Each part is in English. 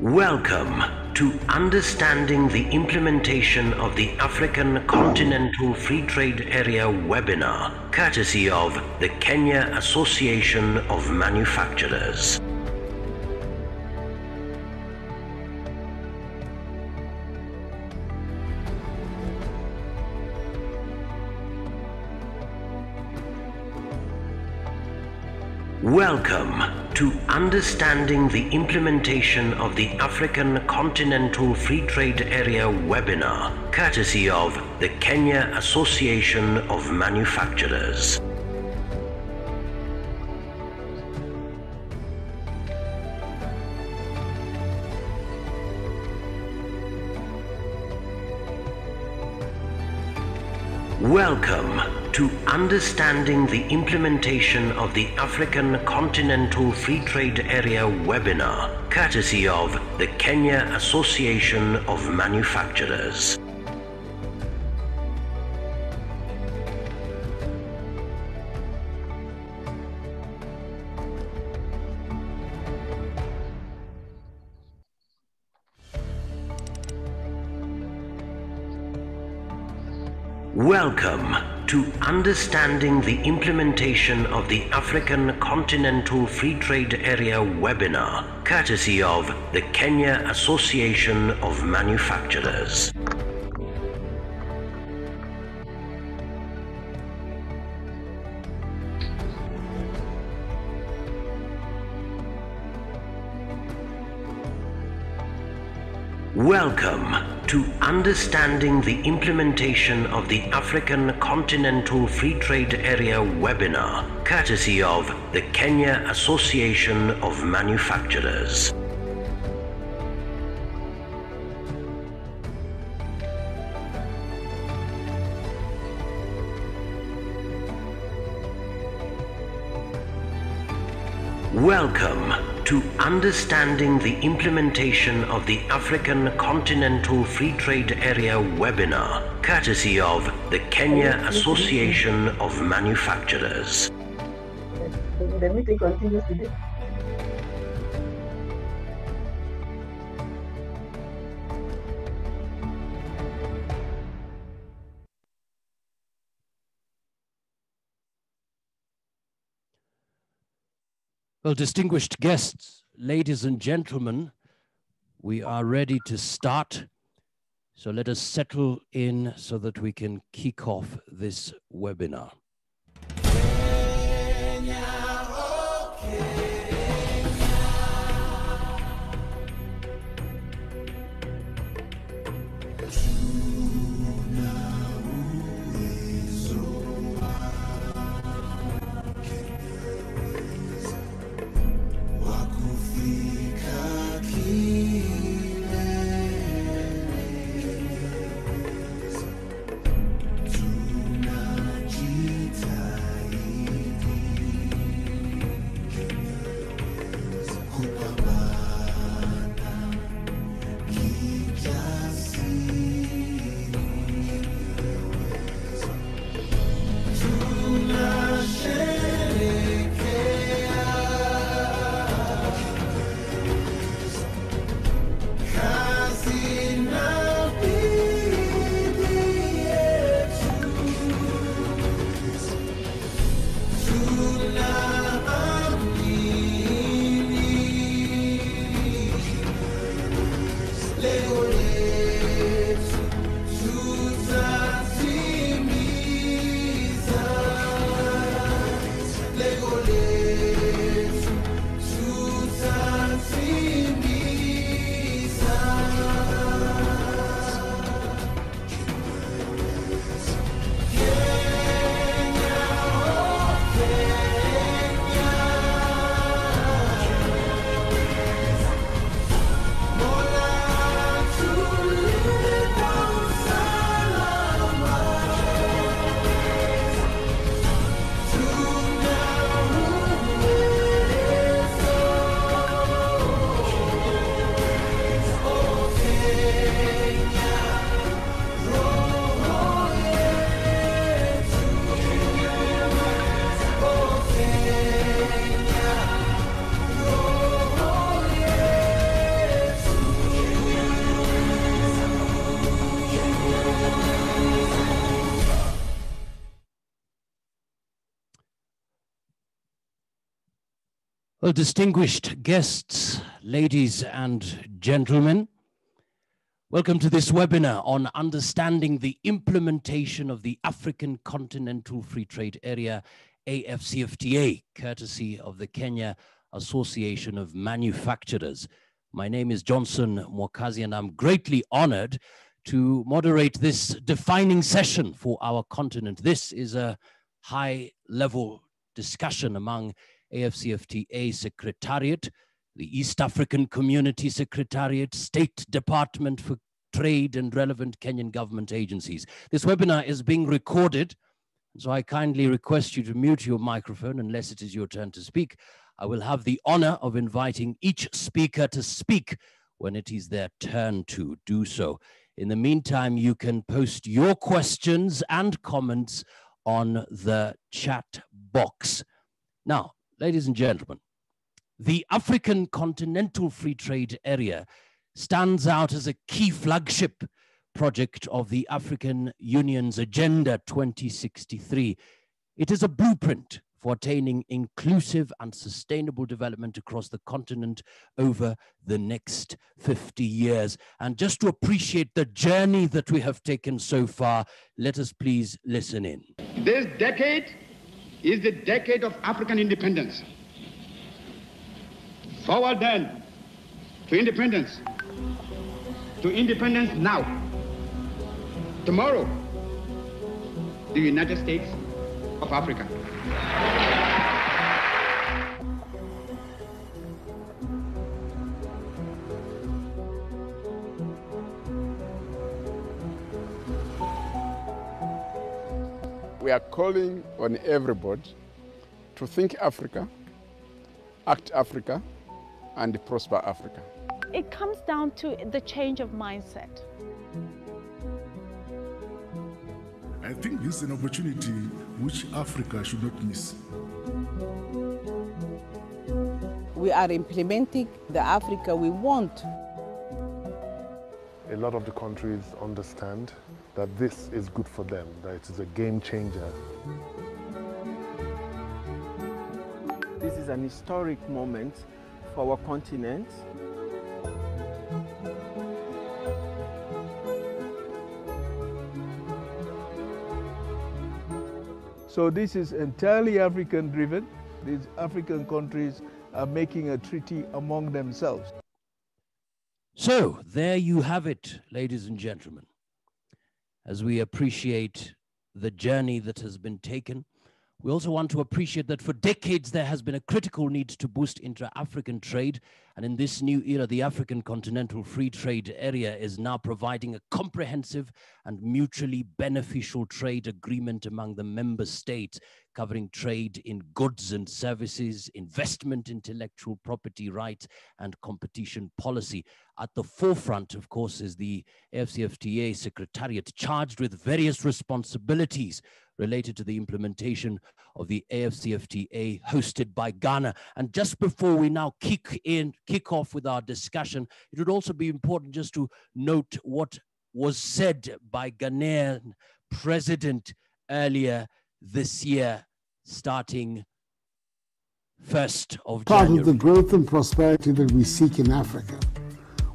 Welcome to Understanding the Implementation of the African Continental Free Trade Area webinar, courtesy of the Kenya Association of Manufacturers. Welcome to Understanding the Implementation of the African Continental Free Trade Area webinar, courtesy of the Kenya Association of Manufacturers. Welcome to Understanding the Implementation of the African Continental Free Trade Area webinar, courtesy of the Kenya Association of Manufacturers. Welcome to Understanding the Implementation of the African Continental Free Trade Area webinar, courtesy of the Kenya Association of Manufacturers. Welcome to Understanding the Implementation of the African Continental Free Trade Area webinar, courtesy of the Kenya Association of Manufacturers. Welcome to Understanding the Implementation of the African Continental Free Trade Area webinar, courtesy of the Kenya Association of Manufacturers. The meeting continues today. Well, distinguished guests, ladies and gentlemen, we are ready to start. So let us settle in so that we can kick off this webinar. Tunajia Well, distinguished guests, ladies and gentlemen, welcome to this webinar on understanding the implementation of the African Continental Free Trade Area, AFCFTA, courtesy of the Kenya Association of Manufacturers. My name is Johnson Mwakazi, and I'm greatly honored to moderate this defining session for our continent. This is a high level discussion among AFCFTA Secretariat, the East African Community Secretariat, State Department for Trade and relevant Kenyan government agencies. This webinar is being recorded, so I kindly request you to mute your microphone unless it is your turn to speak. I will have the honor of inviting each speaker to speak when it is their turn to do so. In the meantime, you can post your questions and comments on the chat box. Now, ladies and gentlemen, the African Continental Free Trade Area stands out as a key flagship project of the African Union's Agenda 2063. It is a blueprint for attaining inclusive and sustainable development across the continent over the next 50 years. And just to appreciate the journey that we have taken so far, let us please listen in. This decade is the decade of African independence. Forward then to independence. To independence now. Tomorrow, the United States of Africa. We are calling on everybody to think Africa, act Africa, and prosper Africa. It comes down to the change of mindset. I think this is an opportunity which Africa should not miss. We are implementing the Africa we want. A lot of the countries understand that this is good for them, that it is a game changer. This is an historic moment for our continent. So this is entirely African driven. These African countries are making a treaty among themselves. So there you have it, ladies and gentlemen. As we appreciate the journey that has been taken, we also want to appreciate that for decades there has been a critical need to boost intra-African trade. And in this new era, the African Continental Free Trade Area is now providing a comprehensive and mutually beneficial trade agreement among the member states, covering trade in goods and services, investment, intellectual property rights, and competition policy. At the forefront, of course, is the AFCFTA Secretariat charged with various responsibilities related to the implementation of the AFCFTA hosted by Ghana. And just before we now kick in, kick off with our discussion, it would also be important just to note what was said by Ghanaian president earlier this year, starting first of Part January. of the growth and prosperity that we seek in Africa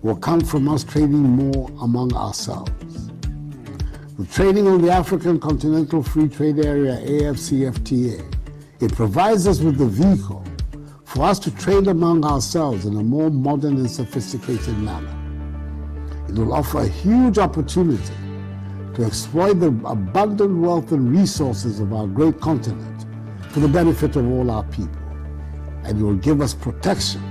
will come from us trading more among ourselves. The trading on the African Continental Free Trade Area, AFCFTA, it provides us with the vehicle for us to trade among ourselves in a more modern and sophisticated manner. It will offer a huge opportunity to exploit the abundant wealth and resources of our great continent for the benefit of all our people. And it will give us protection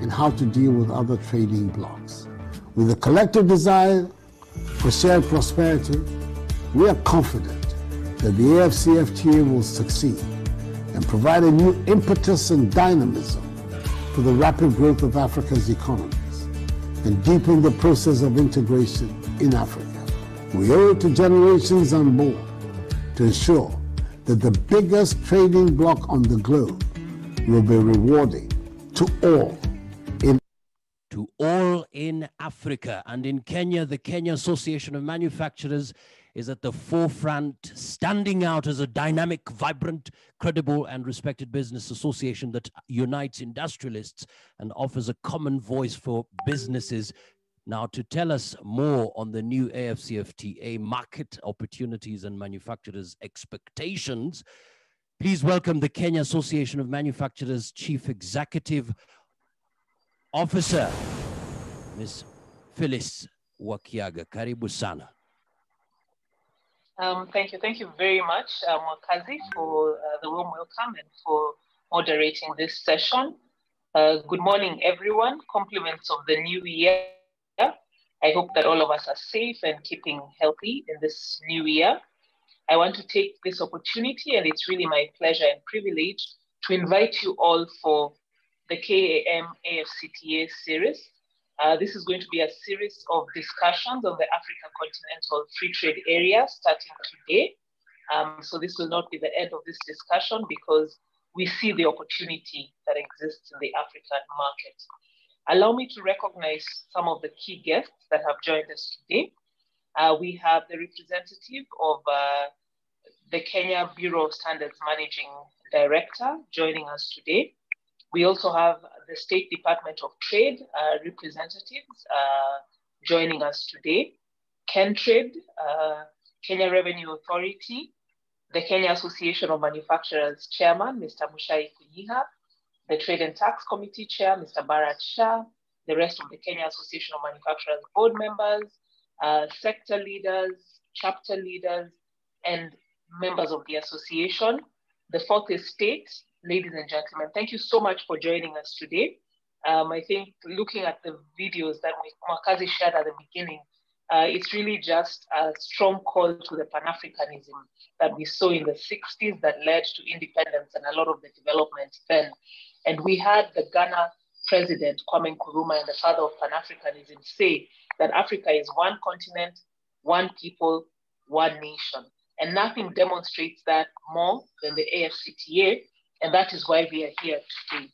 in how to deal with other trading blocs. With a collective desire for shared prosperity, we are confident that the AFCFTA will succeed and provide a new impetus and dynamism for the rapid growth of Africa's economies and deepen the process of integration in Africa. We owe it to generations unborn to ensure that the biggest trading bloc on the globe will be rewarding to all in to all in Africa. And in Kenya, the Kenya Association of Manufacturers is at the forefront, standing out as a dynamic, vibrant, credible, and respected business association that unites industrialists and offers a common voice for businesses. Now, to tell us more on the new AFCFTA market opportunities and manufacturers' expectations, please welcome the Kenya Association of Manufacturers Chief Executive Officer, Ms. Phyllis Wakiaga. Karibu sana. Um, thank you. Thank you very much, um, Mwakazi, for uh, the warm welcome and for moderating this session. Uh, good morning, everyone. Compliments of the new year. I hope that all of us are safe and keeping healthy in this new year. I want to take this opportunity, and it's really my pleasure and privilege to invite you all for the KAM AFCTA series. Uh, this is going to be a series of discussions on the African continental free trade area starting today. Um, so this will not be the end of this discussion because we see the opportunity that exists in the African market. Allow me to recognize some of the key guests that have joined us today. Uh, we have the representative of uh, the Kenya Bureau of Standards Managing Director joining us today. We also have the State Department of Trade uh, representatives uh, joining us today, KenTrade, uh, Kenya Revenue Authority, the Kenya Association of Manufacturers Chairman, Mr. Muchai Kunyiha, the Trade and Tax Committee Chair, Mr. Bharat Shah, the rest of the Kenya Association of Manufacturers board members, uh, sector leaders, chapter leaders, and members of the association. The fourth estate, ladies and gentlemen, thank you so much for joining us today. Um, I think looking at the videos that Mwakazi shared at the beginning, uh, it's really just a strong call to the Pan Africanism that we saw in the 60s that led to independence and a lot of the development then. And we had the Ghana president, Kwame Nkrumah, and the father of Pan Africanism say that Africa is one continent, one people, one nation. And nothing demonstrates that more than the AFCTA, and that is why we are here today.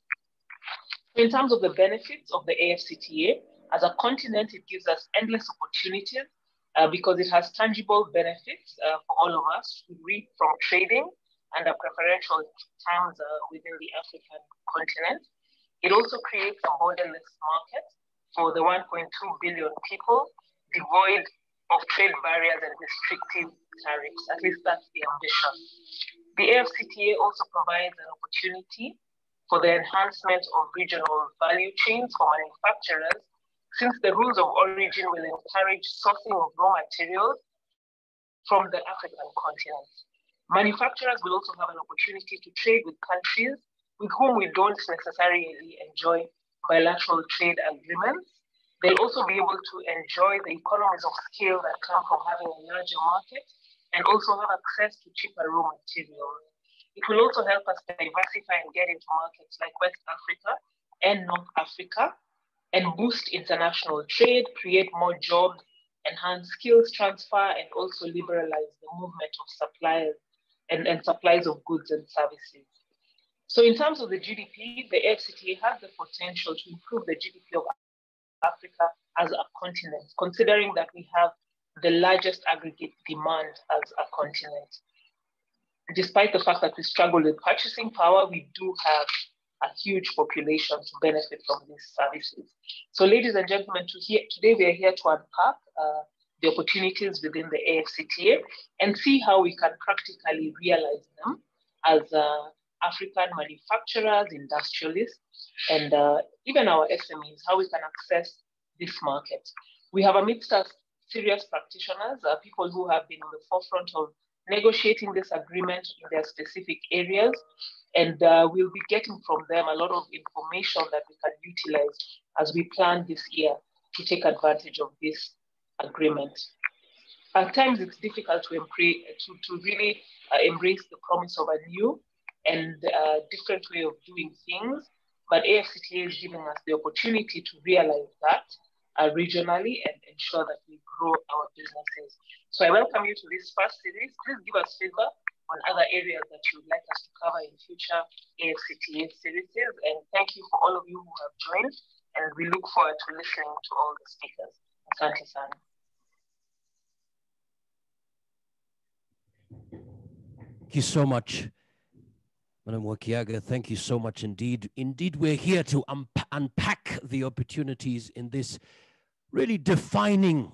In terms of the benefits of the AFCTA, as a continent, it gives us endless opportunities uh, because it has tangible benefits uh, for all of us to reap from trading and under preferential terms uh, within the African continent. It also creates a borderless market for the 1.2 billion people devoid of trade barriers and restrictive tariffs. At least that's the ambition. The AFCTA also provides an opportunity for the enhancement of regional value chains for manufacturers, since the rules of origin will encourage sourcing of raw materials from the African continent. Manufacturers will also have an opportunity to trade with countries with whom we don't necessarily enjoy bilateral trade agreements. They'll also be able to enjoy the economies of scale that come from having a larger market and also have access to cheaper raw materials. It will also help us diversify and get into markets like West Africa and North Africa and boost international trade, create more jobs, enhance skills transfer, and also liberalize the movement of suppliers and, and supplies of goods and services. So in terms of the GDP, the AFCTA has the potential to improve the GDP of Africa as a continent, considering that we have the largest aggregate demand as a continent despite the fact that we struggle with purchasing power, we do have a huge population to benefit from these services. So, ladies and gentlemen, to hear, today we are here to unpack uh, the opportunities within the AFCTA and see how we can practically realize them as uh, African manufacturers, industrialists, and uh, even our SMEs, how we can access this market. We have amidst us serious practitioners, uh, people who have been on the forefront of negotiating this agreement in their specific areas. And uh, we'll be getting from them a lot of information that we can utilize as we plan this year to take advantage of this agreement. At times, it's difficult to, to, to really uh, embrace the promise of a new and uh, different way of doing things, but AFCTA is giving us the opportunity to realize that uh, regionally and ensure that we grow our businesses. So I welcome you to this first series. Please give us feedback on other areas that you would like us to cover in future AFCTA series. And thank you for all of you who have joined. And we look forward to listening to all the speakers. Asante sana. Thank you so much, Madam Wakiaga. Thank you so much indeed. Indeed, we're here to un unpack the opportunities in this really defining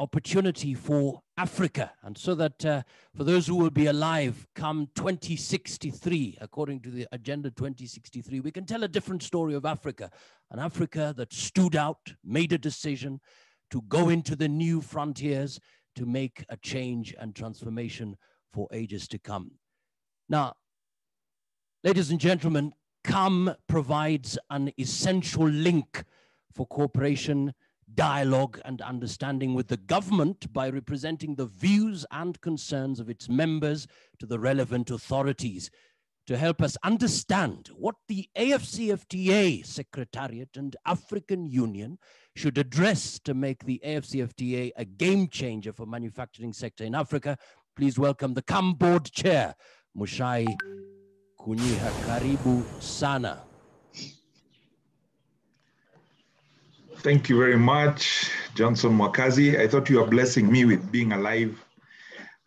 opportunity for Africa. And so that uh, for those who will be alive come 2063, according to the Agenda 2063, we can tell a different story of Africa, an Africa that stood out, made a decision to go into the new frontiers, to make a change and transformation for ages to come. Now, ladies and gentlemen, KAM provides an essential link for cooperation, dialogue, and understanding with the government by representing the views and concerns of its members to the relevant authorities to help us understand what the AFCFTA Secretariat and African Union should address to make the AFCFTA a game changer for manufacturing sector in Africa Please welcome the KAM board chair, Muchai Kunyiha. Karibu sana. Thank you very much, Johnson Mwakazi. I thought you were blessing me with being alive.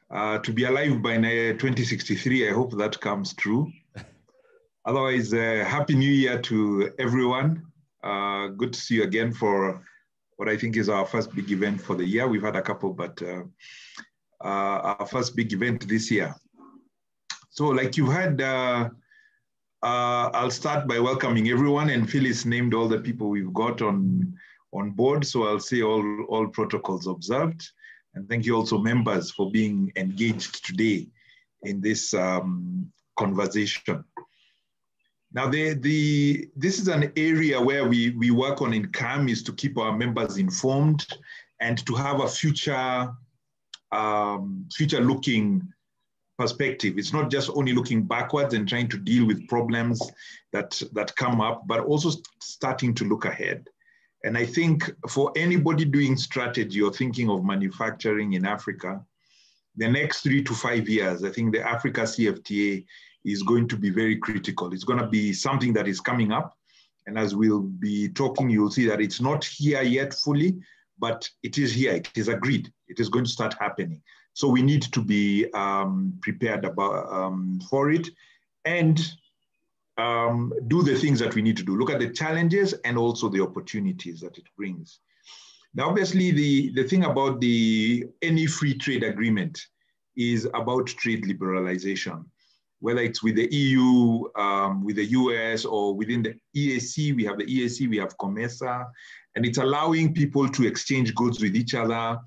Uh, to be alive by 2063, I hope that comes true. Otherwise, uh, Happy New Year to everyone. Uh, good to see you again for what I think is our first big event for the year. We've had a couple, but uh, uh, our first big event this year. So like you heard, uh, uh, I'll start by welcoming everyone and Phyllis named all the people we've got on, on board. So I'll see all, all protocols observed. And thank you also members for being engaged today in this um, conversation. Now, the, the, this is an area where we, we work on in KAM is to keep our members informed and to have a future um, future looking perspective. It's not just only looking backwards and trying to deal with problems that, that come up, but also starting to look ahead. And I think for anybody doing strategy or thinking of manufacturing in Africa, the next three to five years, I think the Africa CFTA is going to be very critical. It's going to be something that is coming up. And as we'll be talking, you'll see that it's not here yet fully, but it is here. It is agreed. It is going to start happening. So we need to be um, prepared about um, for it and um, do the things that we need to do. Look at the challenges and also the opportunities that it brings. Now, obviously, the, the thing about the any free trade agreement is about trade liberalization. Whether it's with the EU, um, with the US, or within the EAC, we have the EAC, we have COMESA, and it's allowing people to exchange goods with each other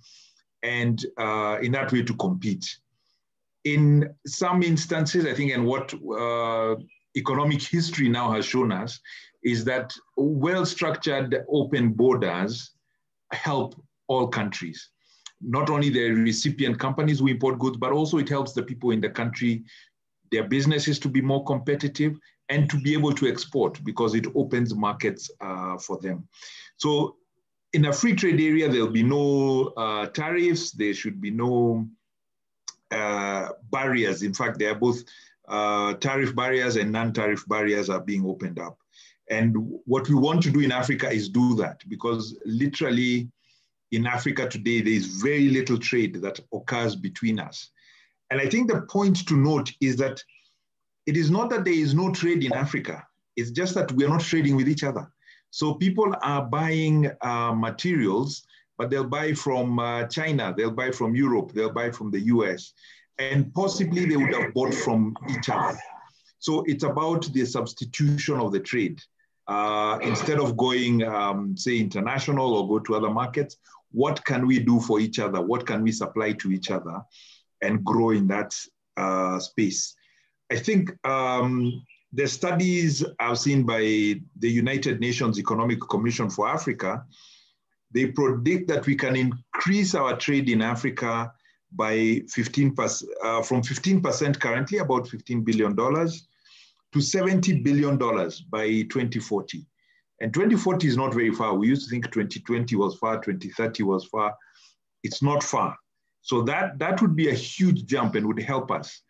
and uh, in that way to compete. In some instances, I think, and what uh, economic history now has shown us is that well-structured open borders help all countries. Not only the recipient companies who import goods, but also it helps the people in the country, their businesses to be more competitive and to be able to export because it opens markets uh, for them. So in a free trade area, there'll be no uh, tariffs. There should be no uh, barriers. In fact, they are both uh, tariff barriers and non-tariff barriers are being opened up. And what we want to do in Africa is do that because literally in Africa today, there is very little trade that occurs between us. And I think the point to note is that it is not that there is no trade in Africa. It's just that we're not trading with each other. So people are buying uh, materials, but they'll buy from uh, China, they'll buy from Europe, they'll buy from the US, and possibly they would have bought from each other. So it's about the substitution of the trade. Uh, instead of going, um, say, international or go to other markets, what can we do for each other? What can we supply to each other and grow in that uh, space? I think um, the studies I've seen by the United Nations Economic Commission for Africa, they predict that we can increase our trade in Africa by 15%, uh, from 15% currently, about $15 billion, to $70 billion by 2040. And 2040 is not very far. We used to think 2020 was far, 2030 was far. It's not far. So that, that would be a huge jump and would help us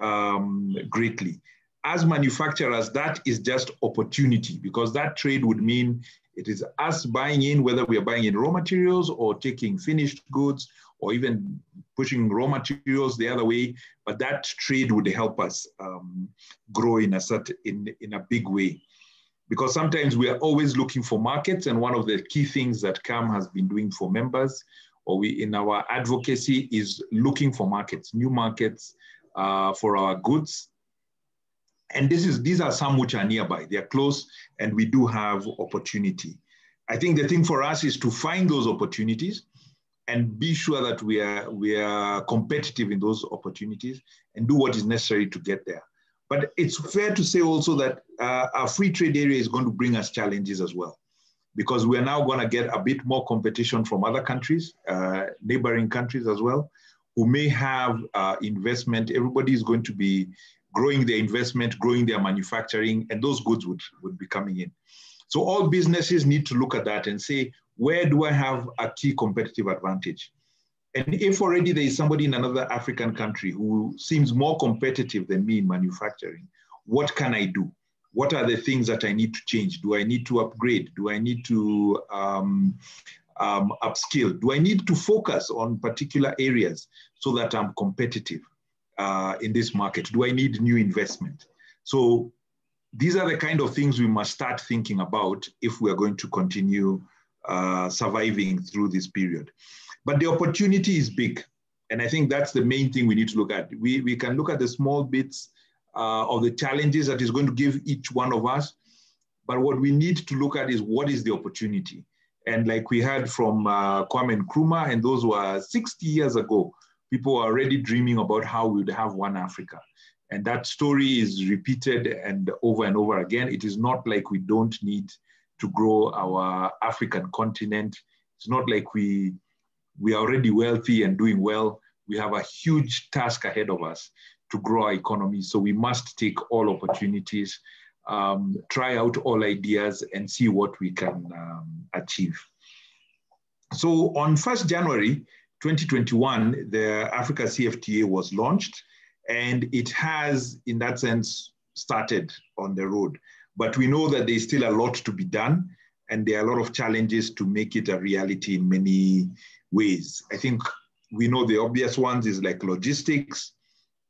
um, greatly as manufacturers, that is just opportunity because that trade would mean it is us buying in, whether we are buying in raw materials or taking finished goods or even pushing raw materials the other way. But that trade would help us um, grow in a certain, in, in a big way. Because sometimes we are always looking for markets, and one of the key things that KAM has been doing for members, or we in our advocacy, is looking for markets, new markets uh, for our goods. And this is these are some which are nearby; they are close, and we do have opportunity. I think the thing for us is to find those opportunities and be sure that we are, we are competitive in those opportunities and do what is necessary to get there. But it's fair to say also that uh, our free trade area is going to bring us challenges as well, because we are now going to get a bit more competition from other countries, uh, neighboring countries as well, who may have uh, investment. Everybody is going to be growing their investment, growing their manufacturing, and those goods would, would be coming in. So all businesses need to look at that and say, where do I have a key competitive advantage? And if already there is somebody in another African country who seems more competitive than me in manufacturing, what can I do? What are the things that I need to change? Do I need to upgrade? Do I need to um, um, upskill? Do I need to focus on particular areas so that I'm competitive uh, in this market? Do I need new investment? So these are the kind of things we must start thinking about if we are going to continue uh, surviving through this period. But the opportunity is big. And I think that's the main thing we need to look at. We, we can look at the small bits uh, of the challenges that is going to give each one of us. But what we need to look at is what is the opportunity? And like we heard from uh, Kwame Nkrumah, and those were 60 years ago, people were already dreaming about how we would have one Africa. And that story is repeated and over and over again. It is not like we don't need to grow our African continent. It's not like we, we are already wealthy and doing well. We have a huge task ahead of us to grow our economy. So we must take all opportunities, um, try out all ideas, and see what we can um, achieve. So on 1st January 2021, the Africa CFTA was launched. And it has, in that sense, started on the road. But we know that there's still a lot to be done, and there are a lot of challenges to make it a reality in many ways. I think we know the obvious ones is like logistics.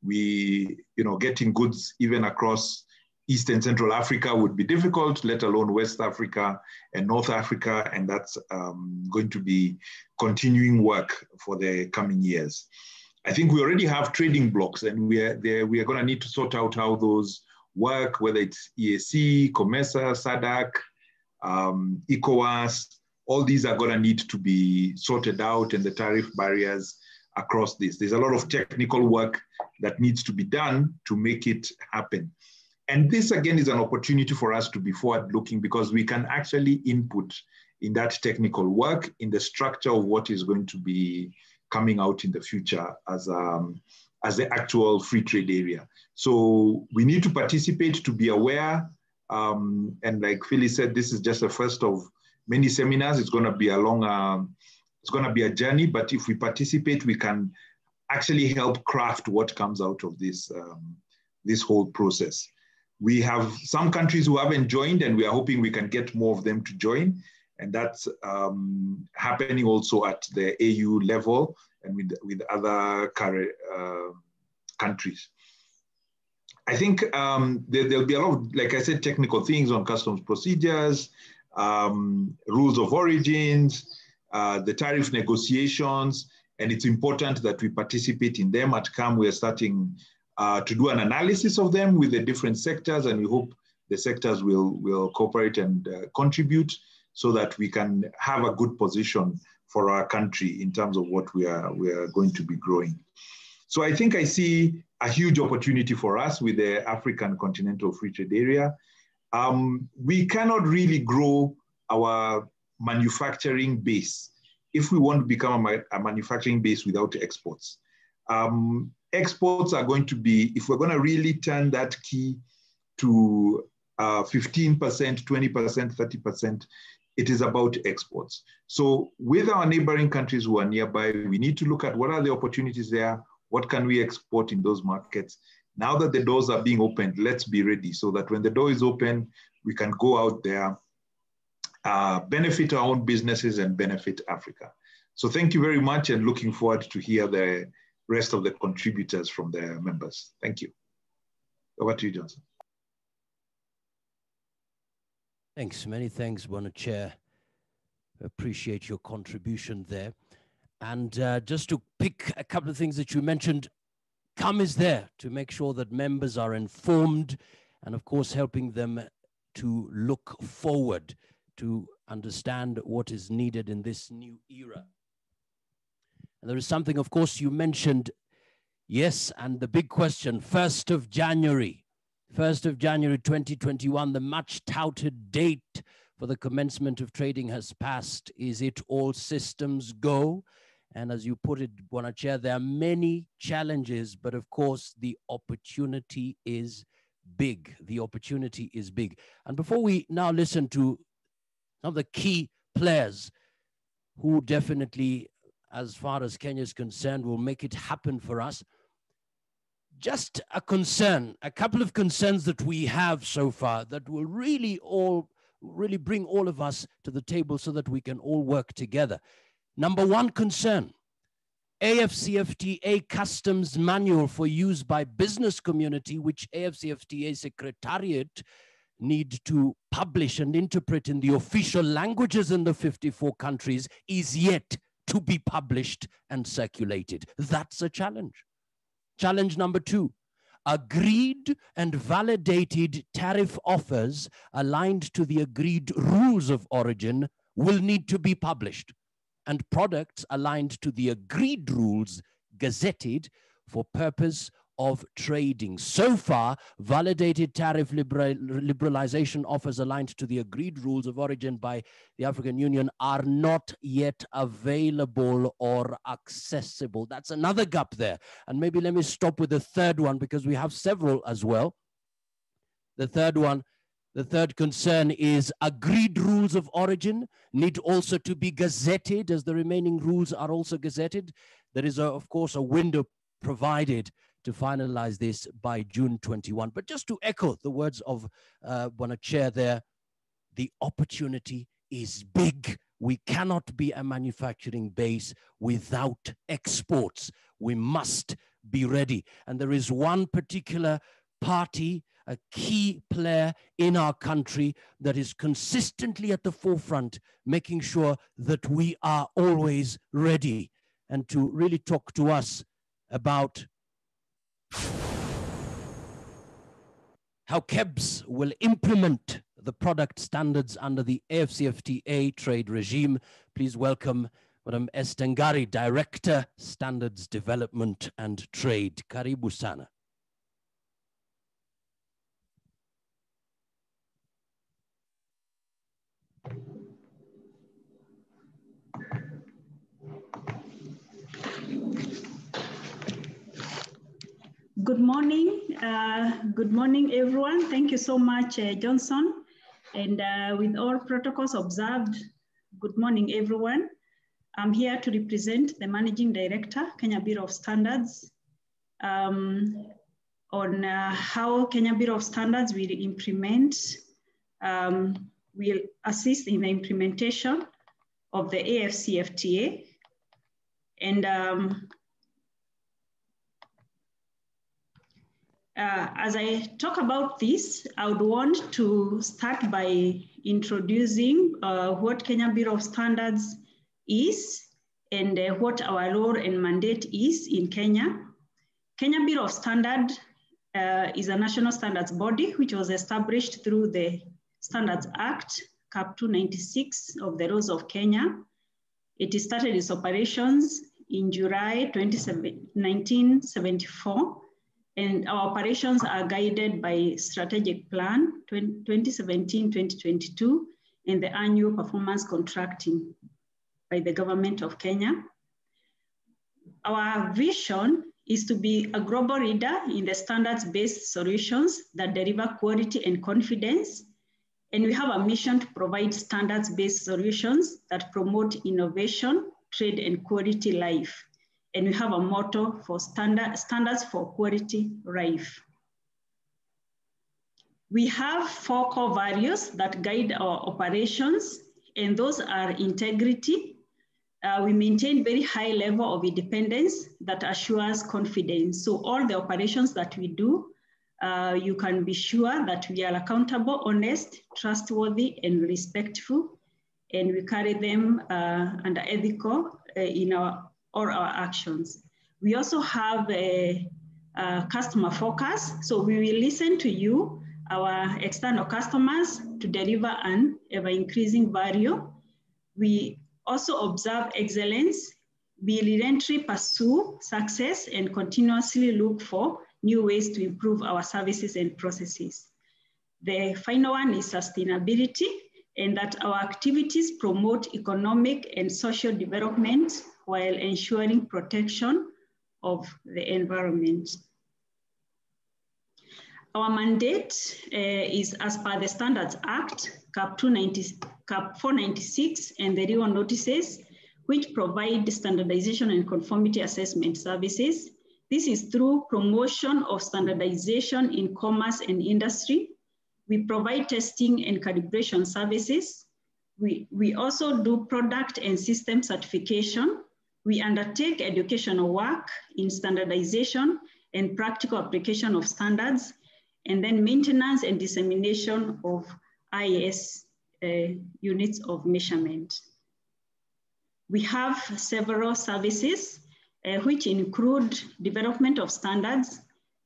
We, you know, getting goods even across East and Central Africa would be difficult, let alone West Africa and North Africa, and that's um, going to be continuing work for the coming years. I think we already have trading blocs and we are we are going to need to sort out how those work, whether it's EAC, COMESA, SADC, um, ECOWAS, all these are going to need to be sorted out and the tariff barriers across this. There's a lot of technical work that needs to be done to make it happen. And this again is an opportunity for us to be forward looking because we can actually input in that technical work in the structure of what is going to be coming out in the future as, um, as the actual free trade area. So we need to participate to be aware. Um, and like Philly said, this is just the first of many seminars. It's going to be a long, uh, it's going to be a journey. But if we participate, we can actually help craft what comes out of this, um, this whole process. We have some countries who haven't joined, and we are hoping we can get more of them to join and that's um, happening also at the AU level and with, with other uh, countries. I think um, there, will be a lot of, like I said, technical things on customs procedures, um, rules of origins, uh, the tariff negotiations, and it's important that we participate in them. At KAM, we are starting uh, to do an analysis of them with the different sectors, and we hope the sectors will, will cooperate and uh, contribute so that we can have a good position for our country in terms of what we are, we are going to be growing. So I think I see a huge opportunity for us with the African Continental Free Trade Area. Um, we cannot really grow our manufacturing base if we want to become a, a manufacturing base without exports. Um, exports are going to be, if we're going to really turn that key to uh, 15%, 20%, 30%, it is about exports. So with our neighboring countries who are nearby, we need to look at what are the opportunities there, what can we export in those markets. Now that the doors are being opened, let's be ready so that when the door is open, we can go out there, uh, benefit our own businesses and benefit Africa. So thank you very much and looking forward to hear the rest of the contributors from the members. Thank you. Over to you, Johnson. Thanks. Many thanks, Bwana Chair. Appreciate your contribution there. And uh, just to pick a couple of things that you mentioned, KAM is there to make sure that members are informed and, of course, helping them to look forward to understand what is needed in this new era. And there is something, of course, you mentioned, yes, and the big question, 1st of January, 1st of January 2021, the much touted date for the commencement of trading has passed. Is it all systems go? And as you put it, Bwana Chair, there are many challenges, but of course, the opportunity is big. The opportunity is big. And before we now listen to some of the key players who definitely, as far as Kenya is concerned, will make it happen for us, just a concern, a couple of concerns that we have so far that will really all really bring all of us to the table so that we can all work together. Number one concern, AFCFTA customs manual for use by business community, which AFCFTA secretariat need to publish and interpret in the official languages in the 54 countries is yet to be published and circulated. That's a challenge. Challenge number two, agreed and validated tariff offers aligned to the agreed rules of origin will need to be published and products aligned to the agreed rules gazetted for purpose of trading. So far, validated tariff liberal, liberalization offers aligned to the agreed rules of origin by the African Union are not yet available or accessible. That's another gap there. And maybe let me stop with the third one because we have several as well. The third one, the third concern is agreed rules of origin need also to be gazetted as the remaining rules are also gazetted. There is, a, of course, a window provided to finalize this by June 21. But just to echo the words of uh, Chair there, the opportunity is big. We cannot be a manufacturing base without exports. We must be ready. And there is one particular party, a key player in our country that is consistently at the forefront, making sure that we are always ready and to really talk to us about how KEBS will implement the product standards under the AFCFTA trade regime. Please welcome Madam Esther Ngari, Director, Standards Development and Trade. Karibu sana. Good morning. Uh, good morning, everyone. Thank you so much, uh, Johnson. And uh, with all protocols observed, good morning, everyone. I'm here to represent the Managing Director, Kenya Bureau of Standards, um, on uh, how Kenya Bureau of Standards will implement, um, will assist in the implementation of the AFCFTA. And um, Uh, as I talk about this, I would want to start by introducing uh, what Kenya Bureau of Standards is and uh, what our role and mandate is in Kenya. Kenya Bureau of Standards uh, is a national standards body which was established through the Standards Act, CAP 296 of the Laws of Kenya. It started its operations in July 1974 and our operations are guided by strategic plan 2017-2022 and the annual performance contracting by the government of Kenya. Our vision is to be a global leader in the standards-based solutions that deliver quality and confidence. And we have a mission to provide standards-based solutions that promote innovation, trade, and quality life and we have a motto for standard, standards for quality life. We have four core values that guide our operations, and those are integrity, uh, we maintain very high level of independence that assures confidence. So all the operations that we do, uh, you can be sure that we are accountable, honest, trustworthy, and respectful, and we carry them uh, under ethical uh, in our all our actions. We also have a, a customer focus, so we will listen to you, our external customers, to deliver an ever increasing value. We also observe excellence, we relentlessly pursue success and continuously look for new ways to improve our services and processes. The final one is sustainability and that our activities promote economic and social development while ensuring protection of the environment. Our mandate uh, is as per the Standards Act, CAP, 290, CAP 496 and the RIO notices, which provide standardization and conformity assessment services. This is through promotion of standardization in commerce and industry. We provide testing and calibration services. We, we also do product and system certification. We undertake educational work in standardization and practical application of standards, and then maintenance and dissemination of IS uh, units of measurement. We have several services uh, which include development of standards,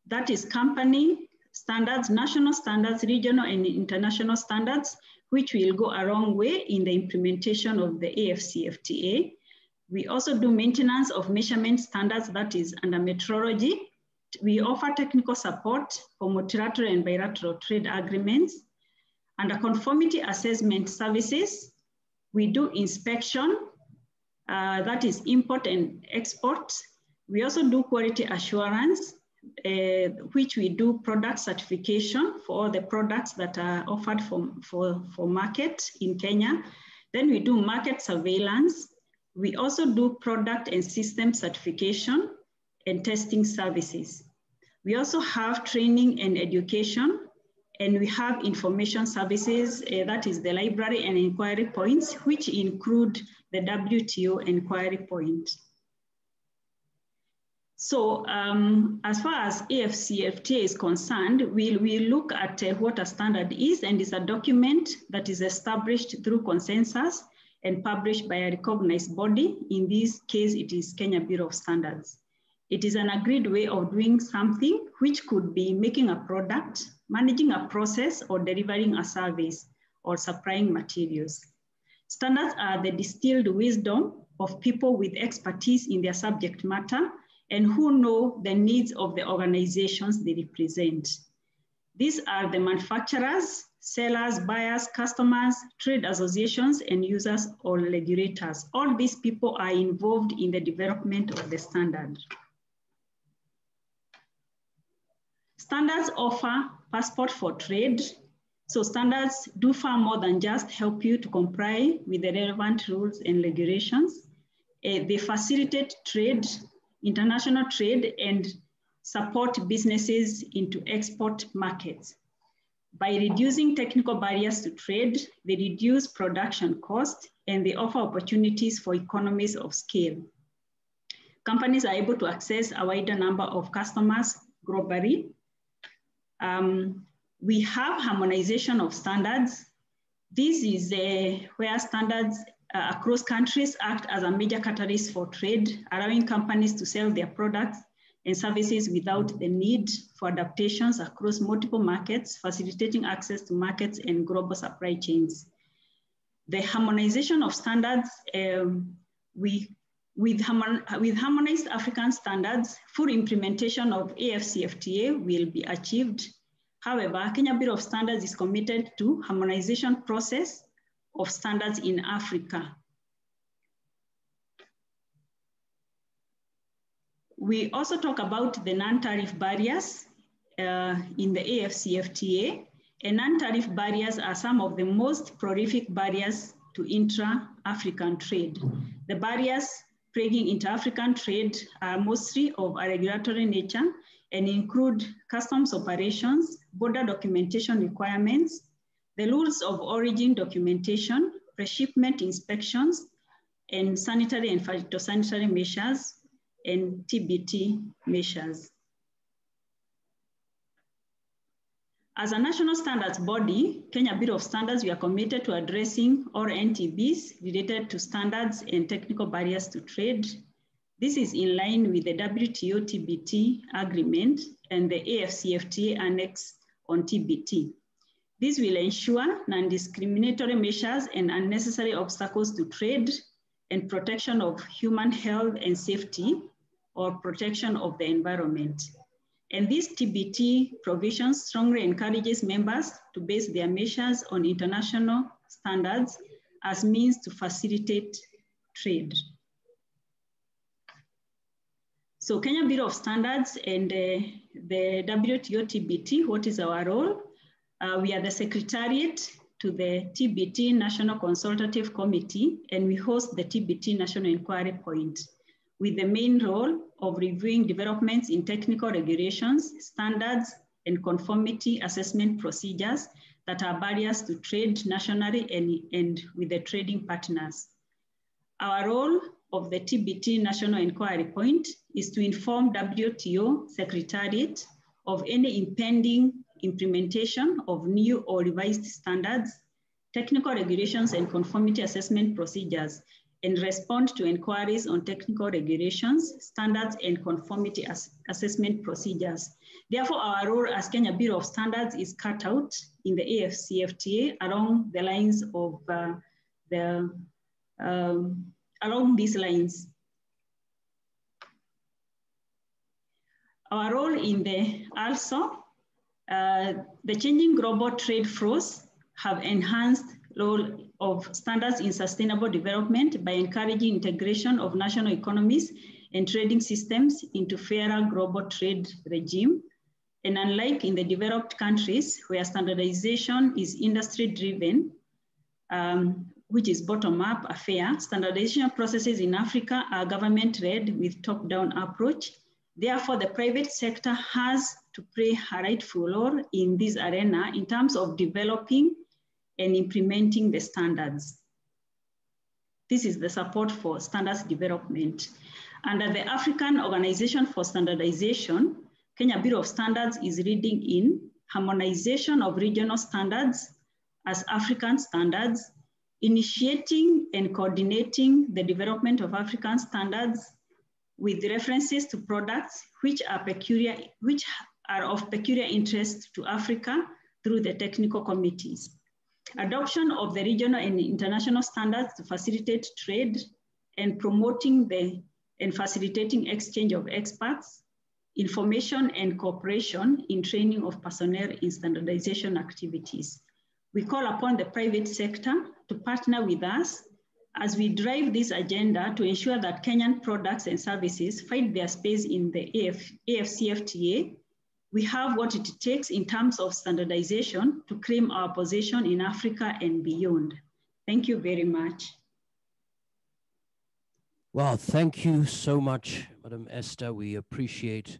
that is company standards, national standards, regional and international standards, which will go a long way in the implementation of the AFCFTA. We also do maintenance of measurement standards, that is under metrology. We offer technical support for multilateral and bilateral trade agreements. Under conformity assessment services, we do inspection, uh, that is import and export. We also do quality assurance, uh, which we do product certification for all the products that are offered for, for, for market in Kenya. Then we do market surveillance. We also do product and system certification and testing services. We also have training and education and we have information services, uh, that is the library and inquiry points, which include the WTO inquiry point. So um, as far as AFCFTA is concerned, we we look at uh, what a standard is, and it's a document that is established through consensus and published by a recognized body. In this case, it is Kenya Bureau of Standards. It is an agreed way of doing something, which could be making a product, managing a process, or delivering a service, or supplying materials. Standards are the distilled wisdom of people with expertise in their subject matter and who know the needs of the organizations they represent. These are the manufacturers, sellers, buyers, customers, trade associations, and users or regulators. All these people are involved in the development of the standard. Standards offer passport for trade. So standards do far more than just help you to comply with the relevant rules and regulations. Uh, they facilitate trade, international trade, and support businesses into export markets. By reducing technical barriers to trade, they reduce production costs and they offer opportunities for economies of scale. Companies are able to access a wider number of customers globally um, we have harmonization of standards. This is uh, where standards uh, across countries act as a major catalyst for trade, allowing companies to sell their products and services without the need for adaptations across multiple markets, facilitating access to markets and global supply chains. The harmonization of standards, um, we with, with, harmonized African standards, full implementation of AFCFTA will be achieved. However, Kenya Bureau of Standards is committed to harmonization process of standards in Africa. We also talk about the non-tariff barriers uh, in the AFCFTA. And non-tariff barriers are some of the most prolific barriers to intra-African trade. The barriers plaguing inter-African trade are mostly of a regulatory nature and include customs operations, border documentation requirements, the rules of origin documentation, pre-shipment inspections, and sanitary and phytosanitary measures and TBT measures. As a national standards body, Kenya Bureau of Standards, we are committed to addressing all NTBs related to standards and technical barriers to trade. This is in line with the WTO TBT agreement and the AFCFTA annex on TBT. This will ensure non-discriminatory measures and unnecessary obstacles to trade and protection of human health and safety or protection of the environment. And this TBT provision strongly encourages members to base their measures on international standards as means to facilitate trade. So Kenya Bureau of Standards and uh, the WTO TBT, what is our role? Uh, we are the secretariat to the TBT National Consultative Committee, and we host the TBT National Inquiry Point with the main role of reviewing developments in technical regulations, standards, and conformity assessment procedures that are barriers to trade nationally and, and with the trading partners. Our role of the TBT National Inquiry Point is to inform WTO Secretariat of any impending implementation of new or revised standards, technical regulations, and conformity assessment procedures and respond to inquiries on technical regulations, standards, and conformity as assessment procedures. Therefore, our role as Kenya Bureau of Standards is cut out in the AFCFTA along the lines of uh, the, um, along these lines. Our role in the also, uh, the changing global trade flows have enhanced role of standards in sustainable development by encouraging integration of national economies and trading systems into fairer global trade regime. And unlike in the developed countries where standardization is industry driven, um, which is bottom-up affair, standardization processes in Africa are government-led with top-down approach. Therefore, the private sector has to play a rightful role in this arena in terms of developing and implementing the standards. This is the support for standards development. Under the African Organization for Standardization, Kenya Bureau of Standards is leading in harmonization of regional standards as African standards, initiating and coordinating the development of African standards with references to products which are peculiar, which are of peculiar interest to Africa through the technical committees. Adoption of the regional and international standards to facilitate trade and promoting the and facilitating exchange of experts, information and cooperation in training of personnel in standardization activities. We call upon the private sector to partner with us as we drive this agenda to ensure that Kenyan products and services find their space in the AF, AFCFTA we have what it takes in terms of standardization to claim our position in Africa and beyond. Thank you very much. Well, thank you so much, Madam Esther. We appreciate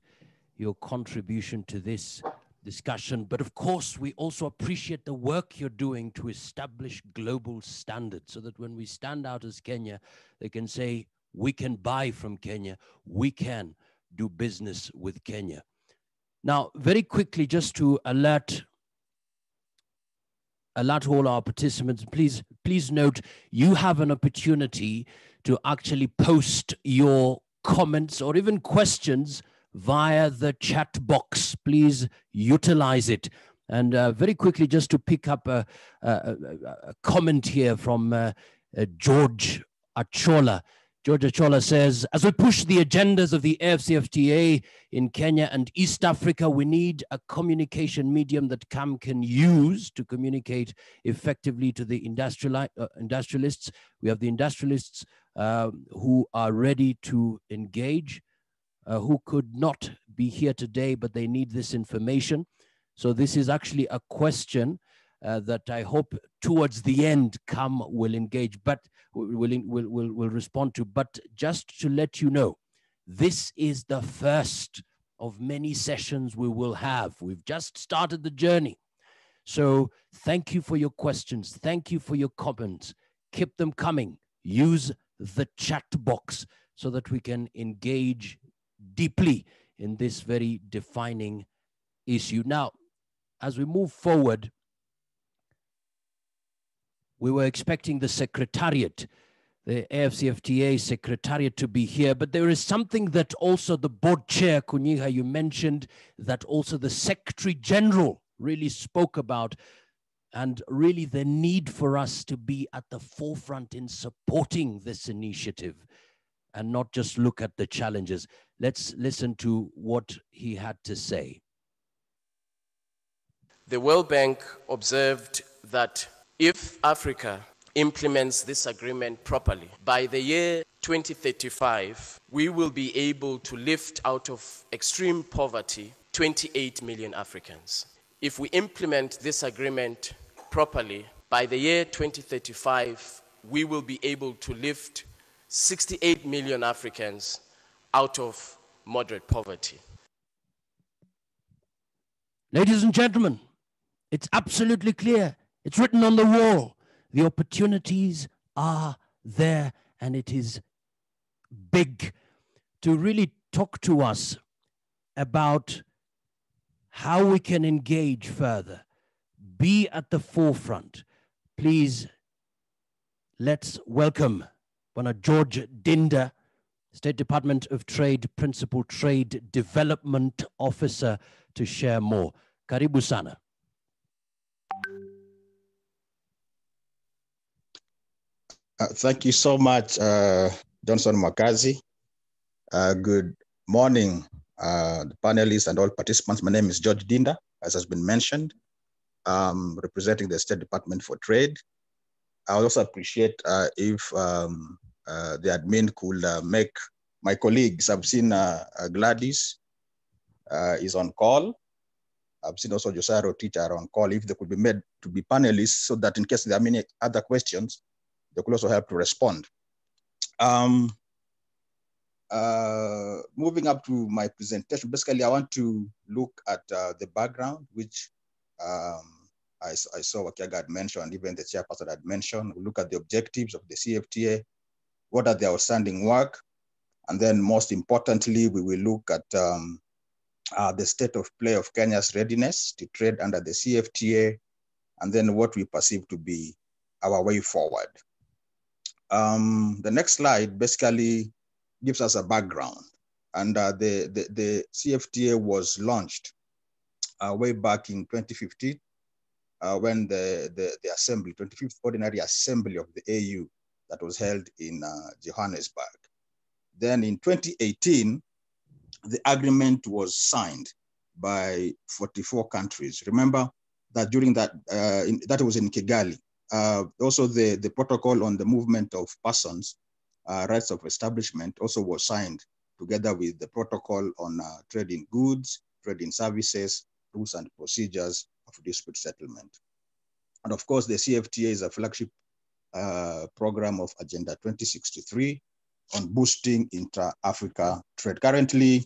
your contribution to this discussion. But of course, we also appreciate the work you're doing to establish global standards so that when we stand out as Kenya, they can say, we can buy from Kenya, we can do business with Kenya. Now, very quickly, just to alert alert all our participants, please please note you have an opportunity to actually post your comments or even questions via the chat box. Please utilize it. And uh, very quickly, just to pick up a, a, a comment here from uh, uh, George Achola. George Achola says, as we push the agendas of the AFCFTA in Kenya and East Africa, we need a communication medium that KAM can use to communicate effectively to the uh, industrialists. We have the industrialists uh, who are ready to engage, uh, who could not be here today, but they need this information. So this is actually a question uh, that I hope towards the end KAM will engage, but will, will, will, will respond to. But just to let you know, this is the first of many sessions we will have. We've just started the journey. So thank you for your questions. Thank you for your comments. Keep them coming. Use the chat box so that we can engage deeply in this very defining issue. Now, as we move forward, we were expecting the secretariat, the AFCFTA secretariat to be here, but there is something that also the board chair, Kunyiha, you mentioned, that also the secretary general really spoke about, and really the need for us to be at the forefront in supporting this initiative and not just look at the challenges. Let's listen to what he had to say. The World Bank observed that if Africa implements this agreement properly, by the year 2035, we will be able to lift out of extreme poverty 28 million Africans. If we implement this agreement properly, by the year 2035, we will be able to lift 68 million Africans out of moderate poverty. Ladies and gentlemen, it's absolutely clear. It's written on the wall. The opportunities are there, and it is big to really talk to us about how we can engage further, be at the forefront. Please, let's welcome Bwana George Dinda, State Department of Trade Principal Trade Development Officer, to share more. Karibu sana. Uh, thank you so much, uh, Johnson Mwakazi. Uh, good morning, uh, the panelists and all participants. My name is George Dinda, as has been mentioned, um, representing the State Department for Trade. I would also appreciate uh, if um, the admin could make my colleagues, I've seen Gladys is on call. I've seen also Josiah teacher on call, if they could be made to be panelists so that in case there are many other questions, they could also help to respond. Um, uh, moving up to my presentation, basically I want to look at uh, the background, which um, I, I, saw Wakiaga had mentioned, even the chairperson had mentioned. We look at the objectives of the CFTA, what are the outstanding work, and then most importantly, we will look at um, uh, the state of play of Kenya's readiness to trade under the CFTA, and then what we perceive to be our way forward. Um, the next slide basically gives us a background. And uh, the, the, the, CFTA was launched uh, way back in 2015 uh, when the, the, the assembly, 25th Ordinary Assembly of the AU that was held in uh, Johannesburg. Then in 2018, the agreement was signed by 44 countries. Remember that during that, uh, in, that was in Kigali, uh, also, the, the protocol on the movement of persons, uh, rights of establishment also was signed together with the protocol on uh, trading goods, trading services, rules and procedures of dispute settlement. And of course, the CFTA is a flagship uh, program of Agenda 2063 on boosting intra-Africa trade. Currently,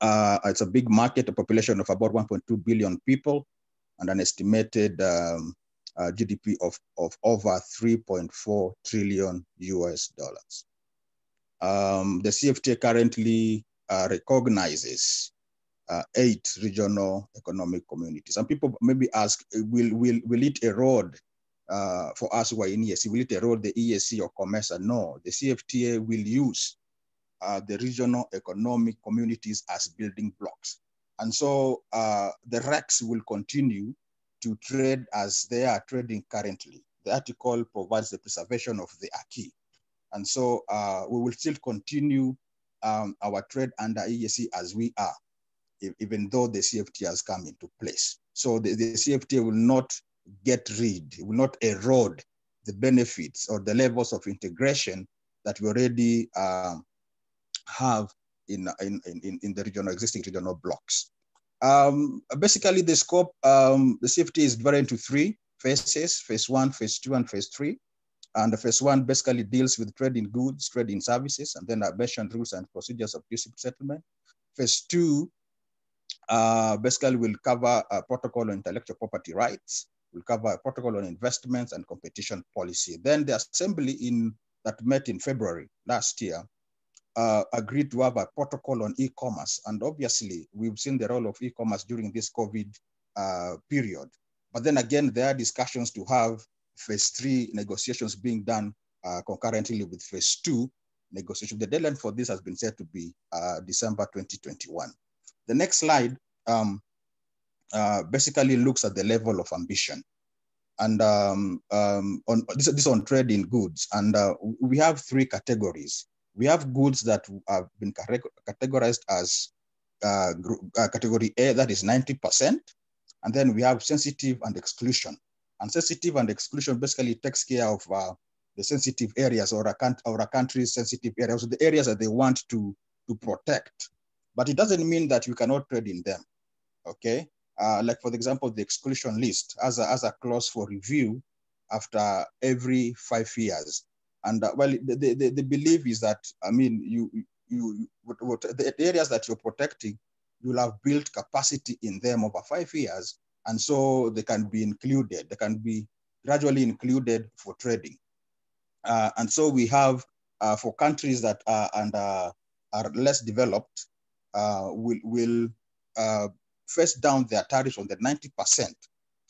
uh, it's a big market, a population of about 1.2 billion people, and an estimated um, uh, GDP of, of over 3.4 trillion US dollars. Um, the CFTA currently uh, recognizes uh, eight regional economic communities. Some people maybe ask, will, will, will it erode uh, for us who are in EAC, will it erode the EAC or COMESA? No, the CFTA will use uh, the regional economic communities as building blocks. And so uh, the RECs will continue to trade as they are trading currently. The article provides the preservation of the acquis. And so uh, we will still continue um, our trade under EAC as we are, even though the CFT has come into place. So the, the CFTA will not get rid, will not erode the benefits or the levels of integration that we already um, have in, in, in, in the regional, existing regional blocks. Um, basically, the scope, um, the safety is divided into three phases, phase one, phase two, and phase three. And the phase one basically deals with trading goods, trading services, and then I mentioned rules and procedures of dispute settlement. Phase two uh, basically will cover a protocol on intellectual property rights, will cover a protocol on investments and competition policy. Then the assembly in that met in February last year uh, agreed to have a protocol on e-commerce. And obviously, we've seen the role of e-commerce during this COVID uh, period. But then again, there are discussions to have phase three negotiations being done uh, concurrently with phase two negotiation. The deadline for this has been set to be uh, December 2021. The next slide um, uh, basically looks at the level of ambition. And um, um, on this, this on trade in goods. And uh, we have three categories. We have goods that have been categorized as uh, uh, category A, that is 90%. And then we have sensitive and exclusion. And sensitive and exclusion basically takes care of uh, the sensitive areas or a, or a country's sensitive areas, the areas that they want to, to protect. But it doesn't mean that you cannot trade in them, okay? Uh, like for example, the exclusion list as a, as a clause for review after every five years. And uh, well, the, the, the belief is that, I mean, you, you, the areas that you're protecting, you'll have built capacity in them over five years. And so they can be included, they can be gradually included for trading. Uh, and so we have, uh, for countries that are, and, are less developed, uh, will, will uh, face down their tariffs on the 90%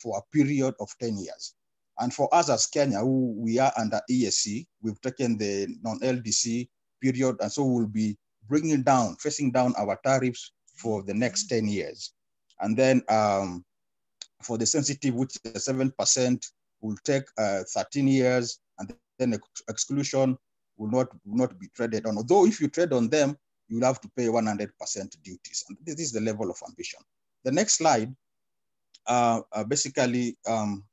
for a period of 10 years. And for us as Kenya, who we are under EAC, we've taken the non-LDC period, and so we'll be bringing down, facing down our tariffs for the next 10 years. And then um, for the sensitive, which is 7%, will take uh, 13 years, and then ex exclusion will not, will not be traded on. Although if you trade on them, you'll have to pay 100% duties. And this is the level of ambition. The next slide uh, uh, basically um,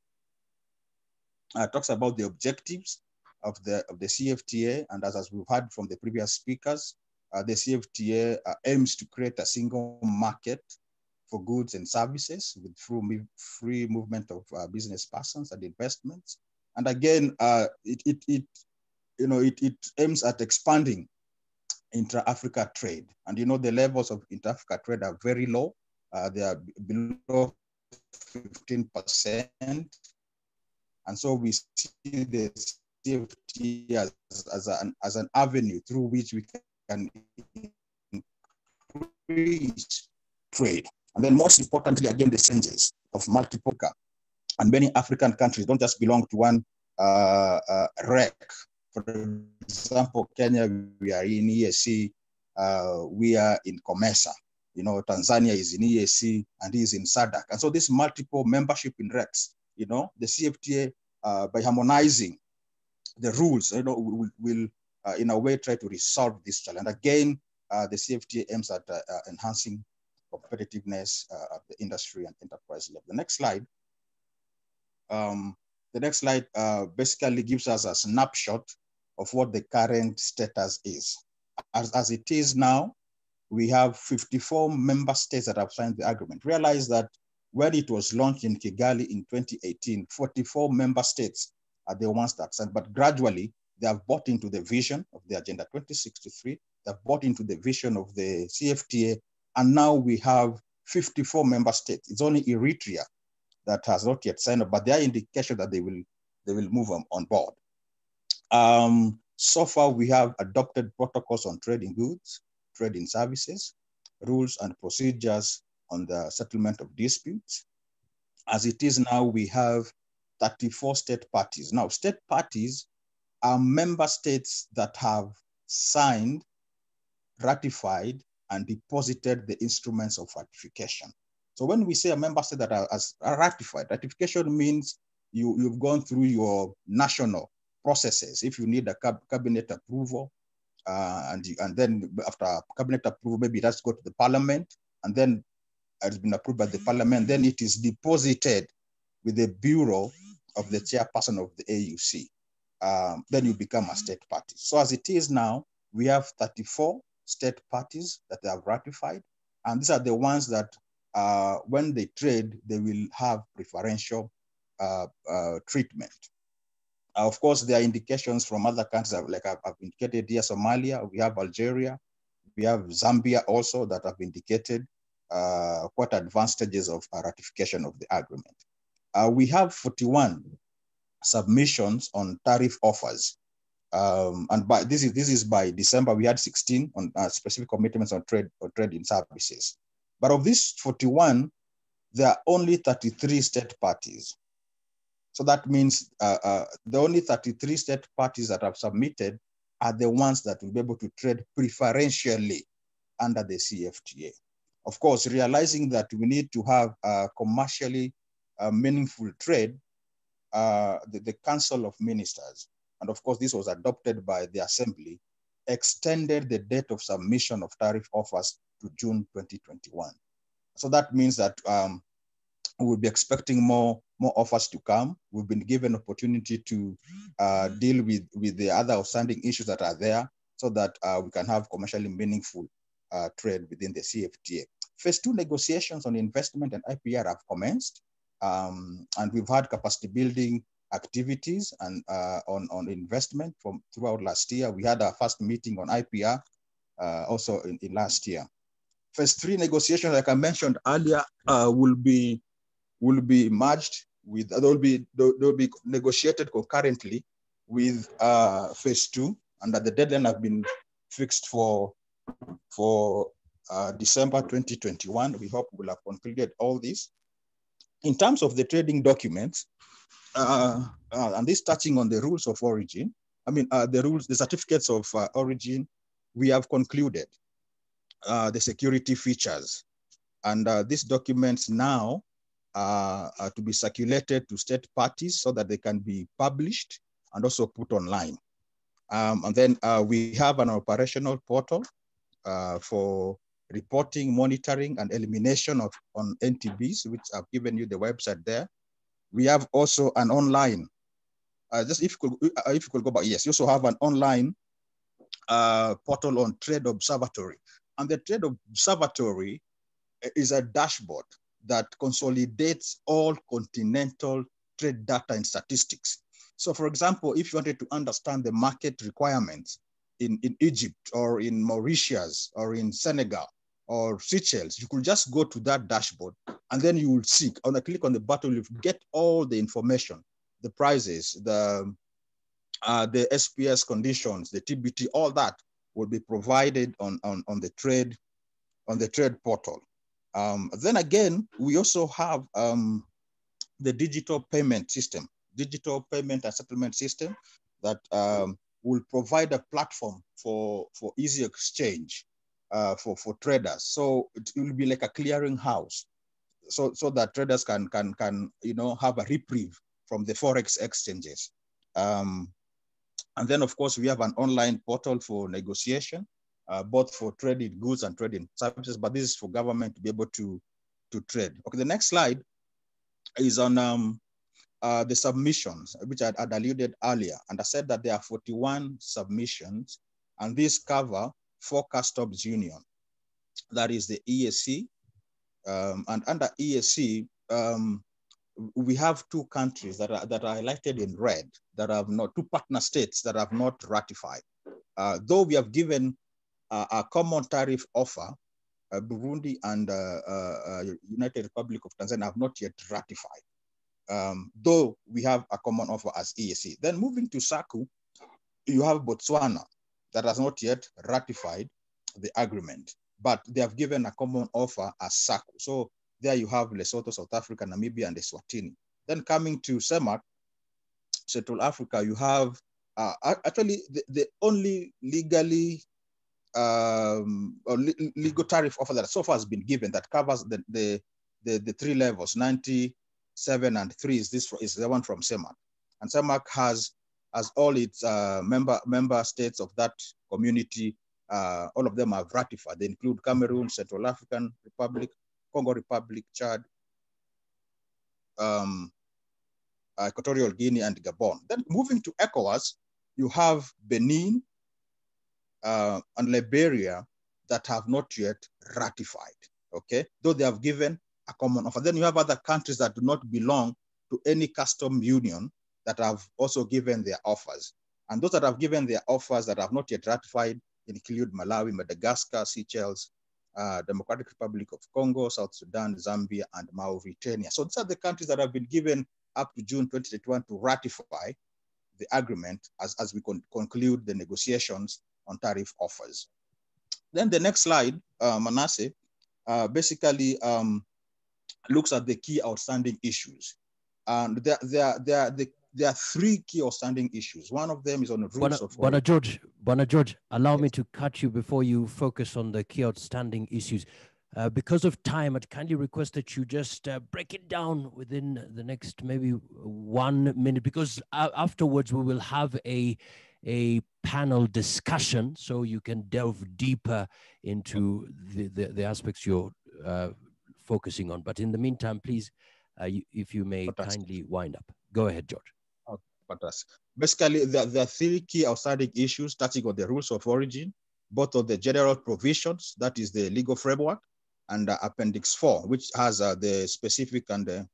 uh, talks about the objectives of the, of the CFTA. And as, as we've heard from the previous speakers, uh, the CFTA uh, aims to create a single market for goods and services with free, free movement of uh, business persons and investments. And again, uh, it, it, it, you know, it, it aims at expanding intra-Africa trade. And you know, the levels of intra-Africa trade are very low. Uh, they are below 15%. And so we see the CFT as, as, an, as an avenue through which we can increase trade. And then most importantly, again, the changes of multiple and many African countries don't just belong to one uh, uh, REC. For example, Kenya, we are in EAC, uh, we are in COMESA. You know, Tanzania is in EAC and is in SADC. And so this multiple membership in RECs you know, the CFTA, uh, by harmonizing the rules, you know, will, will uh, in a way try to resolve this challenge. Again, uh, the CFTA aims at uh, uh, enhancing competitiveness uh, of the industry and enterprise level. The next slide. Um, the next slide basically gives us a snapshot of what the current status is. As, as it is now, we have 54 member states that have signed the agreement. Realize that when it was launched in Kigali in 2018, 44 member states are the ones that signed, but gradually they have bought into the vision of the Agenda 2063, they've bought into the vision of the CFTA, and now we have 54 member states. It's only Eritrea that has not yet signed up, but there are indications that they will, they will move on, on board. Um, so far, we have adopted protocols on trading goods, trading services, rules and procedures on the settlement of disputes. As it is now, we have 34 state parties. Now, state parties are member states that have signed, ratified, and deposited the instruments of ratification. So when we say a member state that are ratified, ratification means you, you've gone through your national processes. If you need a cab cabinet approval, uh, and, you, and then after cabinet approval, maybe it has to go to the parliament, and then has been approved by the parliament, then it is deposited with the bureau of the chairperson of the AUC. Um, then you become a state party. So as it is now, we have 34 state parties that have ratified. And these are the ones that uh, when they trade, they will have preferential uh, uh, treatment. of course, there are indications from other countries, like I've, I've indicated here, Somalia, we have Algeria, we have Zambia also that have indicated uh, quite advanced stages of uh, ratification of the agreement. Uh, we have 41 submissions on tariff offers Um, and by this is this is by December we had 16 on uh, specific commitments on trade or trade in services. But of these 41, there are only 33 state parties. So that means uh, uh, the only 33 state parties that have submitted are the ones that will be able to trade preferentially under the CFTA. Of course, realizing that we need to have a commercially uh, meaningful trade, uh, the, the Council of Ministers, and of course this was adopted by the Assembly, extended the date of submission of tariff offers to June 2021. So that means that um, we'll be expecting more, more offers to come. We've been given opportunity to uh, deal with, with the other outstanding issues that are there so that uh, we can have commercially meaningful uh, trade within the CFTA. Phase two negotiations on investment and IPR have commenced, um, and we've had capacity building activities and uh, on, on investment from throughout last year. We had our first meeting on IPR uh, also in, in last year. Phase three negotiations, like I mentioned earlier, uh, will be will be merged with, they'll be, they'll be negotiated concurrently with uh, phase two, and that the deadline have been fixed for, for uh, December 2021. We hope we'll have concluded all this. In terms of the trading documents, uh, uh, and this touching on the rules of origin, I mean, uh, the rules, the certificates of uh, origin, we have concluded uh, the security features. And these documents now are to be circulated to state parties so that they can be published and also put online. Um, and then we have an operational portal uh, for reporting, monitoring, and elimination of on NTBs, which I've given you the website there. We have also an online, uh, just if you, could, uh, if you could go back, yes, you also have an online uh, portal on Trade Observatory. And the Trade Observatory is a dashboard that consolidates all continental trade data and statistics. So for example, if you wanted to understand the market requirements in, in Egypt or in Mauritius or in Senegal or Seychelles, you could just go to that dashboard and then you will see, on a click on the button, you get all the information, the prices, the, uh, the SPS conditions, the TBT, all that will be provided on, on, on the trade on the trade portal. Um, then again, we also have um, the digital payment system, digital payment and settlement system that um, will provide a platform for, for easy exchange uh, for, for traders. So it will be like a clearing house so, so that traders can, can, can you know, have a reprieve from the Forex exchanges. Um, and then of course we have an online portal for negotiation uh, both for trading goods and trading services, but this is for government to be able to, to trade. Okay, the next slide is on um, uh, the submissions, which I had alluded earlier. And I said that there are 41 submissions, and these cover four customs union. That is the EAC. Um, and under EAC, um, we have two countries that are, that are highlighted in red that have not, two partner states that have not ratified. Uh, though we have given uh, a common tariff offer, uh, Burundi and uh, uh, United Republic of Tanzania have not yet ratified, um, though we have a common offer as EAC. Then moving to SACU, you have Botswana that has not yet ratified the agreement, but they have given a common offer as SACU. So there you have Lesotho, South Africa, Namibia, and Eswatini. Then coming to CEMAC, Central Africa, you have uh, actually the, the only legally um, or legal tariff offer that so far has been given that covers the, the, the, the, three levels, 97 and 3 is this is the one from CEMAC. And CEMAC has, as all its uh, member, member states of that community, uh, all of them have ratified. They include Cameroon, Central African Republic, Congo Republic, Chad, um, Equatorial Guinea, and Gabon. Then moving to ECOWAS, you have Benin, uh, and Liberia that have not yet ratified, okay? Though they have given a common offer. Then you have other countries that do not belong to any custom union that have also given their offers. And those that have given their offers that have not yet ratified include Malawi, Madagascar, Seychelles, uh, Democratic Republic of Congo, South Sudan, Zambia, and Mauritania. So these are the countries that have been given up to June 2021 to ratify the agreement as, as we con conclude the negotiations on tariff offers. Then the next slide, uh, Manasseh, uh, basically um, looks at the key outstanding issues. And there, there, there, the, there are three key outstanding issues. One of them is on the rules of Bwana George, Bwana George, allow yes. me to cut you before you focus on the key outstanding issues. Uh, because of time, I'd kindly request that you just uh, break it down within the next maybe one minute, because uh, afterwards we will have a a panel discussion, so you can delve deeper into the the, the aspects you're uh, focusing on. But in the meantime, please, uh, you, if you may kindly wind up. Go ahead, George. Oh, fantastic. Basically, there, there are three key outstanding issues starting on the rules of origin, both of the general provisions, that is the legal framework, and uh, Appendix 4, which has uh, the specific and the,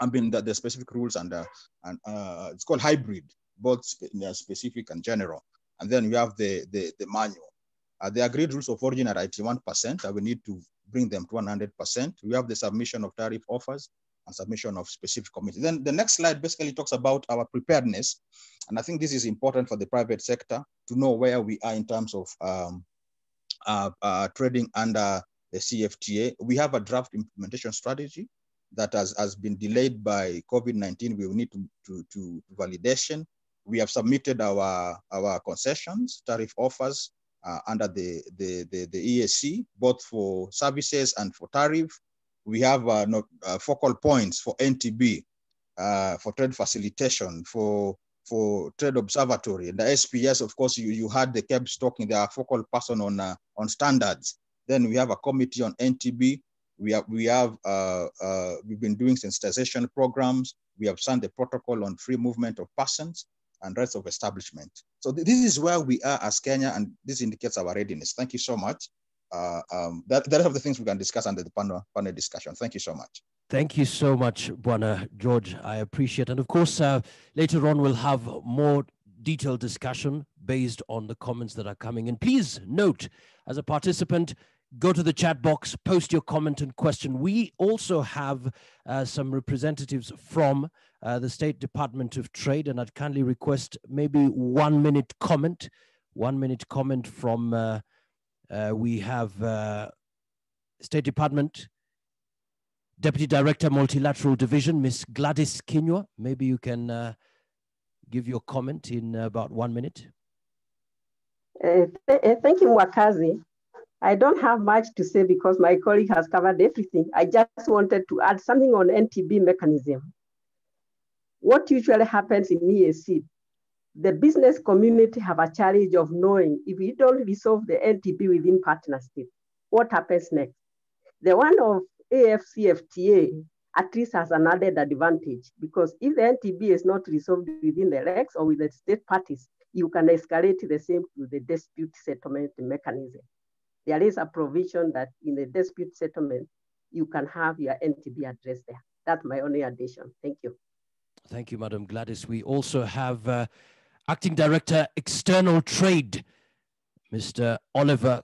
I mean, the, the specific rules and, uh, and uh, it's called hybrid, both spe specific and general. And then we have the, the, the manual. Uh, the agreed rules of origin are 81%, and we need to bring them to 100%. We have the submission of tariff offers and submission of specific committees. Then the next slide basically talks about our preparedness. And I think this is important for the private sector to know where we are in terms of um, uh, uh, trading under the CFTA. We have a draft implementation strategy that has, has been delayed by COVID-19. We will need to, to, to validation. We have submitted our, our concessions, tariff offers uh, under the, the, the, the EAC, both for services and for tariff. We have uh, not, uh, focal points for NTB, uh, for trade facilitation, for for trade observatory. The SPS, of course, you, you had the KEBS talking, they are focal person on, uh, on standards. Then we have a committee on NTB. We have, we have uh, uh, we've been doing sensitization programs. We have signed the protocol on free movement of persons and rights of establishment. So th this is where we are as Kenya, and this indicates our readiness. Thank you so much. Uh, um, that, that are the things we can discuss under the panel, panel discussion. Thank you so much. Thank you so much, Bwana George. I appreciate And of course, uh, later on, we'll have more detailed discussion based on the comments that are coming in. Please note, as a participant, go to the chat box, post your comment and question. We also have uh, some representatives from uh, the State Department of Trade, and I'd kindly request maybe one minute comment, one minute comment from, uh, uh we have uh, State Department Deputy Director, Multilateral Division, Miss Gladys Kinyua. Maybe you can uh, give your comment in about one minute. th thank you, Wakazi. I don't have much to say because my colleague has covered everything. I just wanted to add something on NTB mechanism. What usually happens in EAC, the business community have a challenge of knowing if we don't resolve the NTB within partnership, what happens next? The one of AFCFTA at least has an added advantage because if the NTB is not resolved within the RECs or with the state parties, you can escalate the same to the dispute settlement mechanism there is a provision that in the dispute settlement, you can have your NTB address there. That's my only addition. Thank you. Thank you, Madam Gladys. We also have uh, Acting Director, External Trade, Mr. Oliver.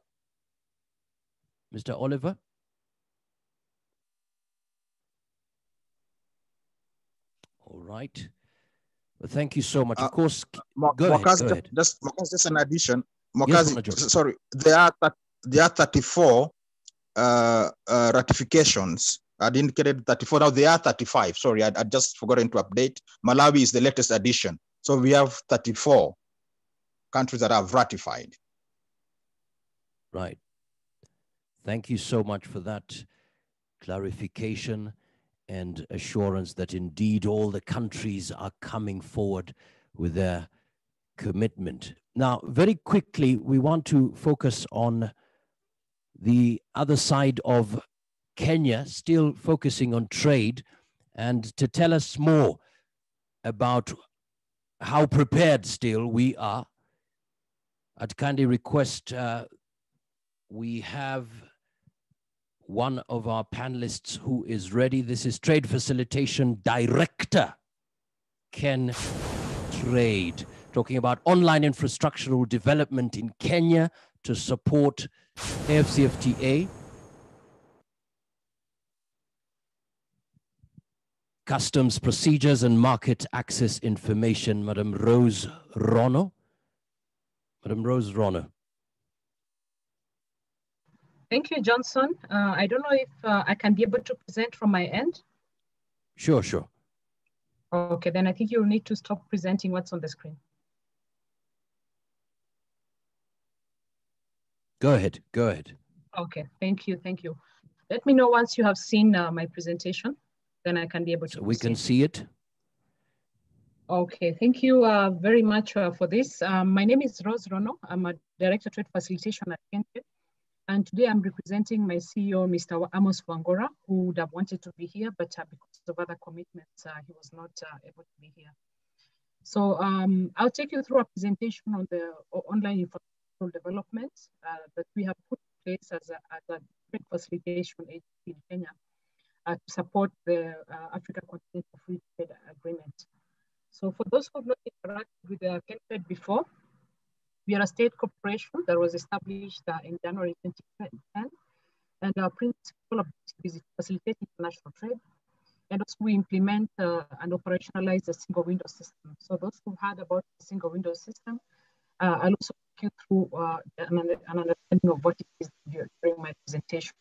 Mr. Oliver? All right. Well, thank you so much. Uh, of course, go, ahead, go ahead. Just, just an addition. Mwakazi, yes, sorry, there are there are 34 uh, uh, ratifications. I'd indicated 34, now there are 35. Sorry, I, I just forgotten to update. Malawi is the latest addition. So we have 34 countries that have ratified. Right. Thank you so much for that clarification and assurance that indeed all the countries are coming forward with their commitment. Now, very quickly, we want to focus on the other side of Kenya, still focusing on trade, and to tell us more about how prepared still we are, I'd kindly request uh, we have one of our panelists who is ready. This is Trade Facilitation Director, Ken Trade, talking about online infrastructural development in Kenya to support AFCFTA Customs Procedures and Market Access Information, Madam Rose Rono. Madam Rose Rono. Thank you, Johnson. Uh, I don't know if uh, I can be able to present from my end. Sure, sure. Okay, then I think you'll need to stop presenting what's on the screen. Go ahead, go ahead. Okay, thank you, thank you. Let me know once you have seen uh, my presentation, then I can be able to so We can see it. Okay, thank you uh, very much uh, for this. Um, my name is Rose Rono. I'm a Director Trade Facilitation at. And today I'm representing my CEO, Mr. Amos Wangora, who would have wanted to be here, but uh, because of other commitments, uh, he was not uh, able to be here. So um, I'll take you through a presentation on the online infrastructural development uh, that we have put in place as a, as a trade facilitation agency in Kenya uh, to support the uh, Africa Continental Free Trade Agreement. So for those who have not interacted with the KenTrade before, we are a state corporation that was established uh, in January 2010. And our principal objective is to facilitate international trade. And also we implement uh, and operationalize the single window system. So those who heard about the single window system, uh, I'll also you through uh, an, an, understanding of what it is during my presentation.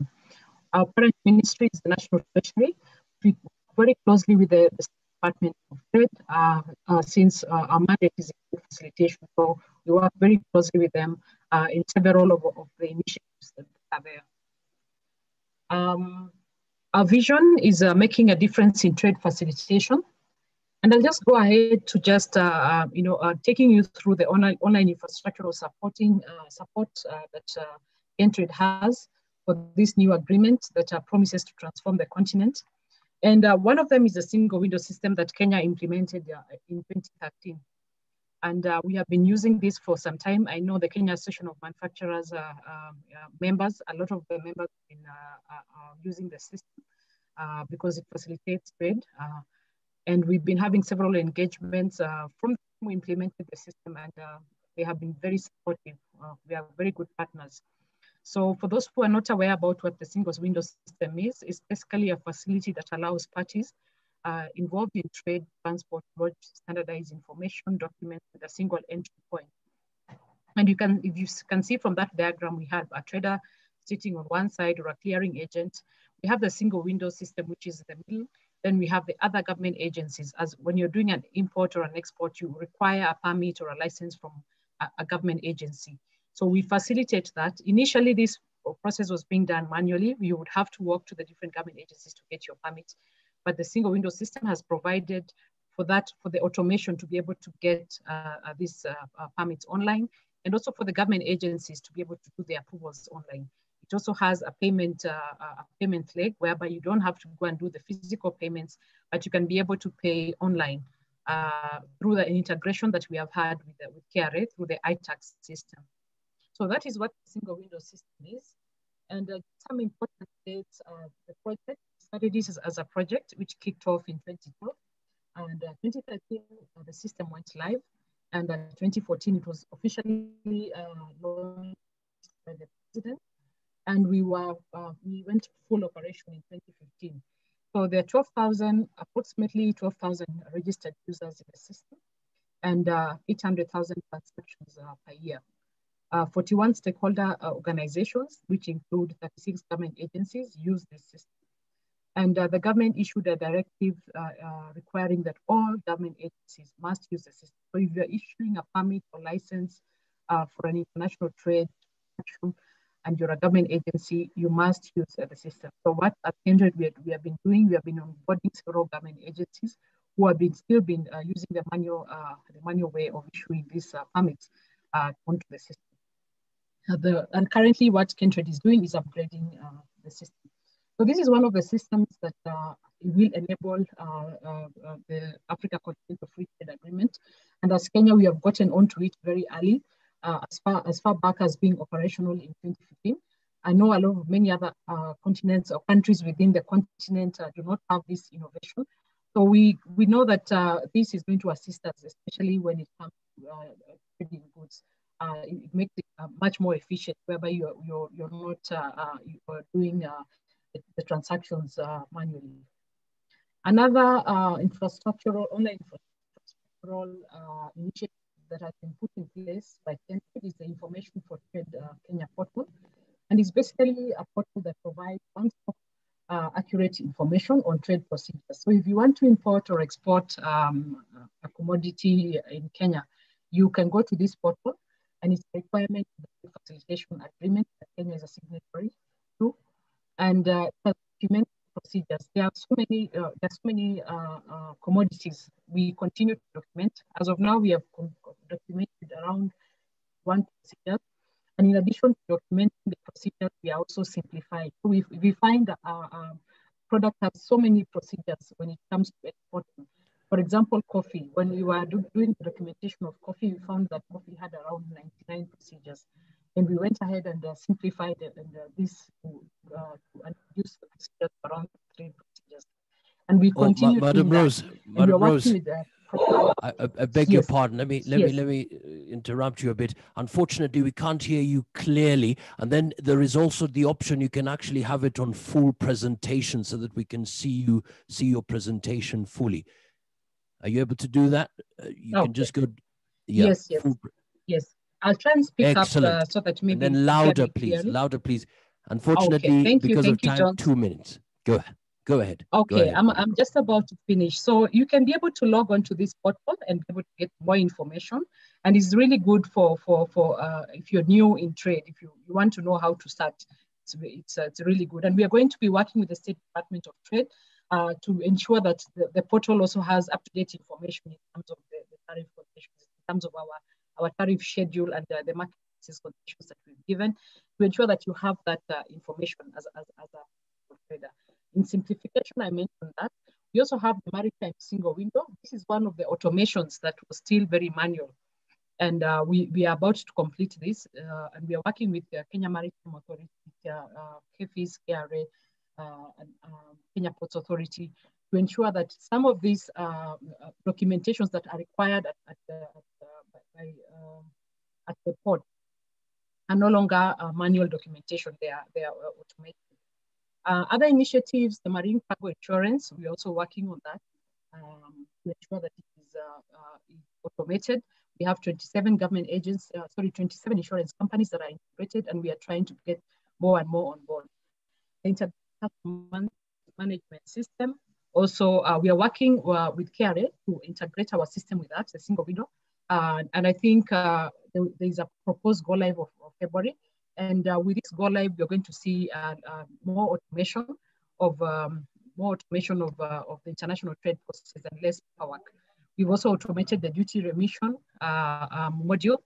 Our parent ministry is the National Treasury. We work very closely with the, the Department of Trade uh, uh, since uh, our mandate is in facilitation. So we work very closely with them in several of, of, the initiatives that are there. Um, our vision is making a difference in trade facilitation. And I'll just go ahead to just, uh, you know, uh, taking you through the online, online infrastructural supporting uh, support that uh, KenTrade has for this new agreement that promises to transform the continent. And uh, one of them is a single window system that Kenya implemented uh, in 2013. And uh, we have been using this for some time. I know the Kenya Association of Manufacturers uh, um, uh, members, a lot of the members have been uh, using the system because it facilitates trade. And we've been having several engagements uh, from we implemented the system and uh, they have been very supportive. Uh, we are very good partners. So for those who are not aware about what the single window system is, it's basically a facility that allows parties uh, involved in trade, transport, lodge, standardized information documents with a single entry point. And you can, if you can see from that diagram, we have a trader sitting on one side or a clearing agent. We have the single window system, which is the middle. Then we have the other government agencies. As when you're doing an import or an export, you require a permit or a license from a, a government agency. So we facilitate that. Initially, this process was being done manually. You would have to walk to the different government agencies to get your permit. But the single window system has provided for that, for the automation to be able to get uh, uh these uh, uh, permits online and also for the government agencies to be able to do the approvals online. It also has a payment, uh, a payment leg whereby you don't have to go and do the physical payments, but you can be able to pay online uh, through the integration that we have had with, with KRA through the iTax system. So that is what the single window system is. And uh, some important dates, uh, the project started this as, a project which kicked off in 2012. And uh, 2013, uh, the system went live. And uh, 2014, it was officially launched by the president. And we were we went full operation in 2015. So there are 12,000, approximately 12,000 registered users in the system and 800,000 transactions per year uh, 41 stakeholder uh, organizations, which include 36 government agencies, use this system. And uh, the government issued a directive uh, uh, requiring that all government agencies must use the system. So if you're issuing a permit or license uh, for an international trade and you're a government agency, you must use uh, the system. So what at KenTrade we, we have been doing, we have been onboarding several government agencies who have been still been uh, using the manual, uh, the manual way of issuing these permits onto the system. Uh, the, and currently what KenTrade is doing is upgrading uh, the system. So this is one of the systems that uh, will enable the Africa Continental Free Trade Agreement. And as Kenya, we have gotten onto it very early, as, far, as far back as being operational in 2015. I know a lot of many other uh, continents or countries within the continent uh, do not have this innovation. So we, we know that uh, this is going to assist us, especially when it comes to trading goods uh, it makes it uh, much more efficient, whereby you're you're you're not uh, uh you're doing uh, the, the, transactions uh, manually. Another uh, infrastructural, online infrastructural uh, initiative that has been put in place by KenTrade is the Information for Trade uh, Kenya portal. And it's basically a portal that provides uh, accurate information on trade procedures. So if you want to import or export um, a commodity in Kenya, you can go to this portal and it's a requirement the facilitation agreement that Kenya is a signatory to. And uh, document procedures. There are so many, uh, there are so many uh, uh, commodities we continue to document. As of now, we have documented around one procedure. And in addition to documenting the procedures, we are also simplifying. So we, we find that our, our product has so many procedures when it comes to exporting. For example, coffee. When we were do, doing the documentation of coffee, we found that coffee had around 99 procedures. And we went ahead and uh, simplified it and uh, this to, uh, to introduce the procedures around three procedures. And we Oh, continue Ma- Madam. Rose, And Madam Rose, with the I, I, beg your pardon. Let me let Yes. me let me uh, interrupt you a bit. Unfortunately, we can't hear you clearly, and then there is also the option you can actually have it on full presentation so that we can see you see your presentation fully. Are you able to do that? Uh, you can just go. Yeah, yes, yes, full- yes. I'll try and speak Excellent. up uh, so that maybe and then louder, please. clearly. Louder, please. Unfortunately, thank you, because thank of time, John. two minutes. Go ahead. Go ahead. Go Okay, ahead. I'm, I'm just about to finish. So you can be able to log on to this portal and be able to get more information. And it's really good for, for, for uh, if you're new in trade, if you, you want to know how to start, it's, it's, uh, it's really good. And we are going to be working with the State Department of Trade uh, to ensure that the, the portal also has up-to-date information in terms of the, the tariff conditions, in terms of our, our tariff schedule and uh, the market access conditions that we've given to ensure that you have that uh, information as, as, as a trader. In simplification, I mentioned that. We also have the maritime single window. This is one of the automations that was still very manual. And uh, we, we are about to complete this. Uh, and we are working with the Kenya Maritime Authority, uh, uh, KEPHIS, KRA, uh, and um, Kenya Ports Authority to ensure that some of these uh, uh, documentations that are required at, at, uh, by, um, at the port are no longer uh, manual documentation, they are, they are uh, automated. Uh, other initiatives, the marine cargo insurance, we're also working on that um, to ensure that it is uh, uh, automated. We have 27 government agents, uh, sorry, 27 insurance companies that are integrated, and we are trying to get more and more on board. The management system. Also, uh, we are working uh, with KRA to integrate our system with that, the single window. Uh, and I think uh, there, there is a proposed go live of, of February. And uh, with this go live, we're going to see uh, uh, more automation of um, more automation of, uh, of the international trade processes and less paperwork. We've also automated the duty remission um, module.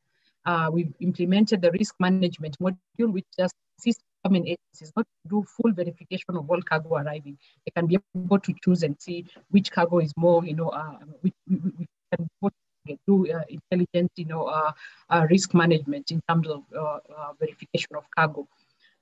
We've implemented the risk management module, which just assists government agencies not to do full verification of all cargo arriving. They can be able to choose and see which cargo is more, you know, which, we, we can do uh, intelligent, you know, uh, uh, risk management in terms of verification of cargo.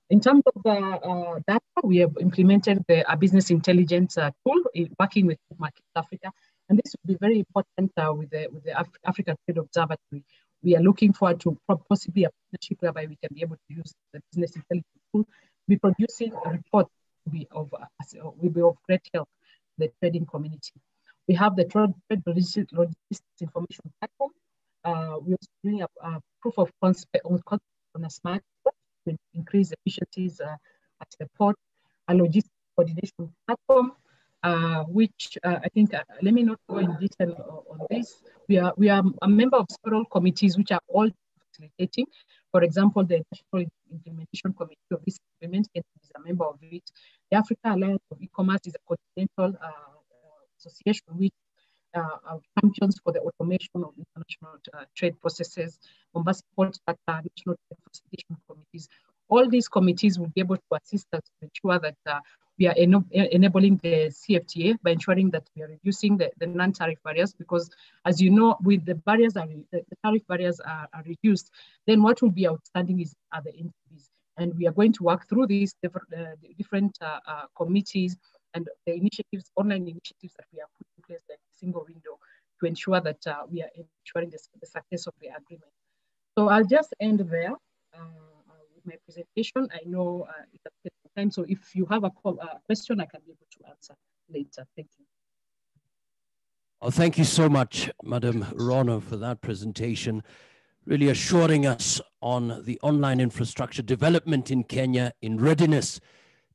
In terms of uh, data, we have implemented the uh, business intelligence tool in working with Market Africa, and this will be very important with the with the Af African Trade Observatory. We are looking forward to possibly a partnership whereby we can be able to use the business intelligence tool to be producing a report to be of will be of great help to the trading community. We have the trade logistics, information platform. Uh, we're doing a, a proof of concept on, on a smart to increase efficiencies uh, at the port, a logistics coordination platform, uh, which uh, I think, uh, let me not go in detail on this. We are, we are a member of several committees which are all facilitating. For example, the National Implementation Committee of this agreement is a member of it. The Africa Alliance of E-Commerce is a continental uh, association which uh, champions for the automation of international uh, trade processes, Mombasa Port Data, National Trade Facilitation Committees. All these committees will be able to assist us to ensure that uh, we are en enabling the CFTA by ensuring that we are reducing the, the non-tariff barriers because as you know, with the barriers, are, the, tariff barriers are, are, reduced, then what will be outstanding is other entities. And we are going to work through these different, different committees and the initiatives, online initiatives that we have put in place, like single window, to ensure that uh, we are ensuring the, the, success of the agreement. So I'll just end there uh, with my presentation. I know uh, it has taken time, so if you have a call, question, I can be able to answer later. Thank you. Oh, thank you so much, Madam Rono, for that presentation, really assuring us on the online infrastructure development in Kenya in readiness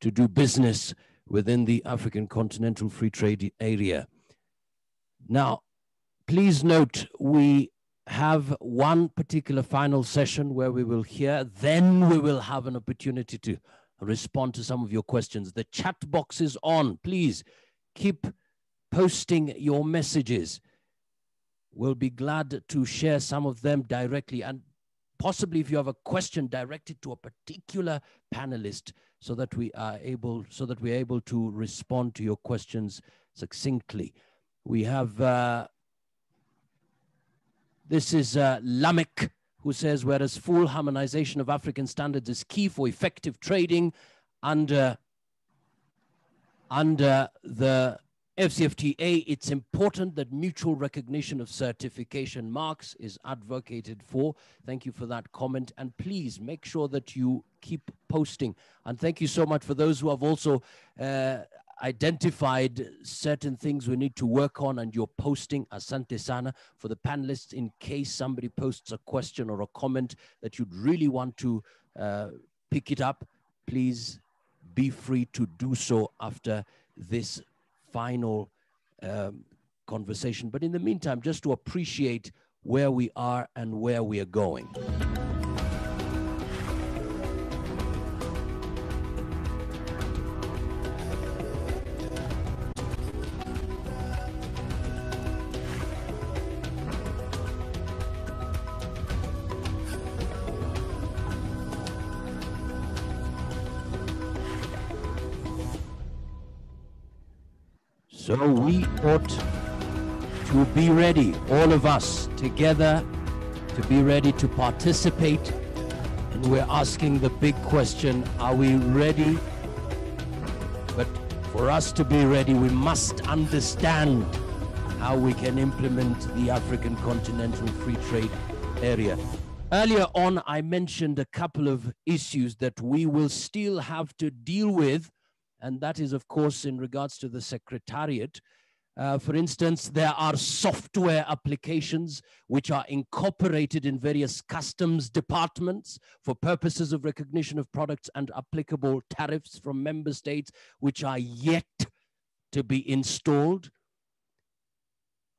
to do business within the African Continental Free Trade Area. Now, please note we have one particular final session where we will hear, then we will have an opportunity to respond to some of your questions. The chat box is on. Please keep posting your messages. We'll be glad to share some of them directly. And possibly if you have a question directed to a particular panelist so that we are able, so that we're able to respond to your questions succinctly. We have, uh, this is uh, Lamek who says, whereas full harmonization of African standards is key for effective trading under, under the AfCFTA, it's important that mutual recognition of certification marks is advocated for. Thank you for that comment. And please make sure that you keep posting. And thank you so much for those who have also uh, identified certain things we need to work on and you're posting asante sana for the panelists in case somebody posts a question or a comment that you'd really want to uh, pick it up please be free to do so after this final um, conversation. But in the meantime, just to appreciate where we are and where we are going. So we ought to be ready, all of us together, to be ready to participate. And we're asking the big question are we ready? But for us to be ready, we must understand how we can implement the African Continental Free Trade Area. Earlier on, I mentioned a couple of issues that we will still have to deal with and that is, of course, in regards to the Secretariat. Uh, for instance, there are software applications which are incorporated in various customs departments for purposes of recognition of products and applicable tariffs from member states, which are yet to be installed.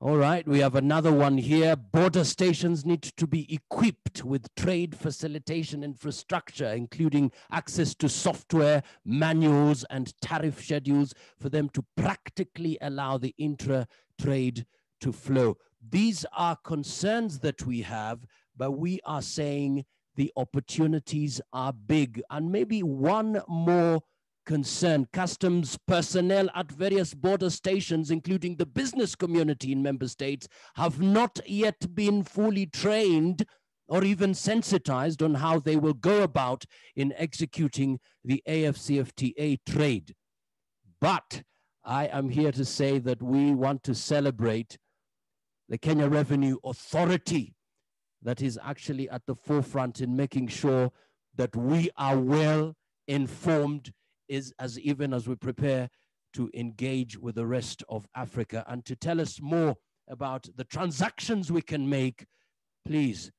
All right, we have another one here. Border stations need to be equipped with trade facilitation infrastructure, including access to software, manuals, and tariff schedules for them to practically allow the intra trade to flow. These are concerns that we have, but we are saying the opportunities are big. And maybe one more concern. Customs personnel at various border stations, including the business community in member states, have not yet been fully trained or even sensitized on how they will go about in executing the AFCFTA trade. But I am here to say that we want to celebrate the Kenya Revenue Authority that is actually at the forefront in making sure that we are well informed is as even as we prepare to engage with the rest of Africa and to tell us more about the transactions we can make, please,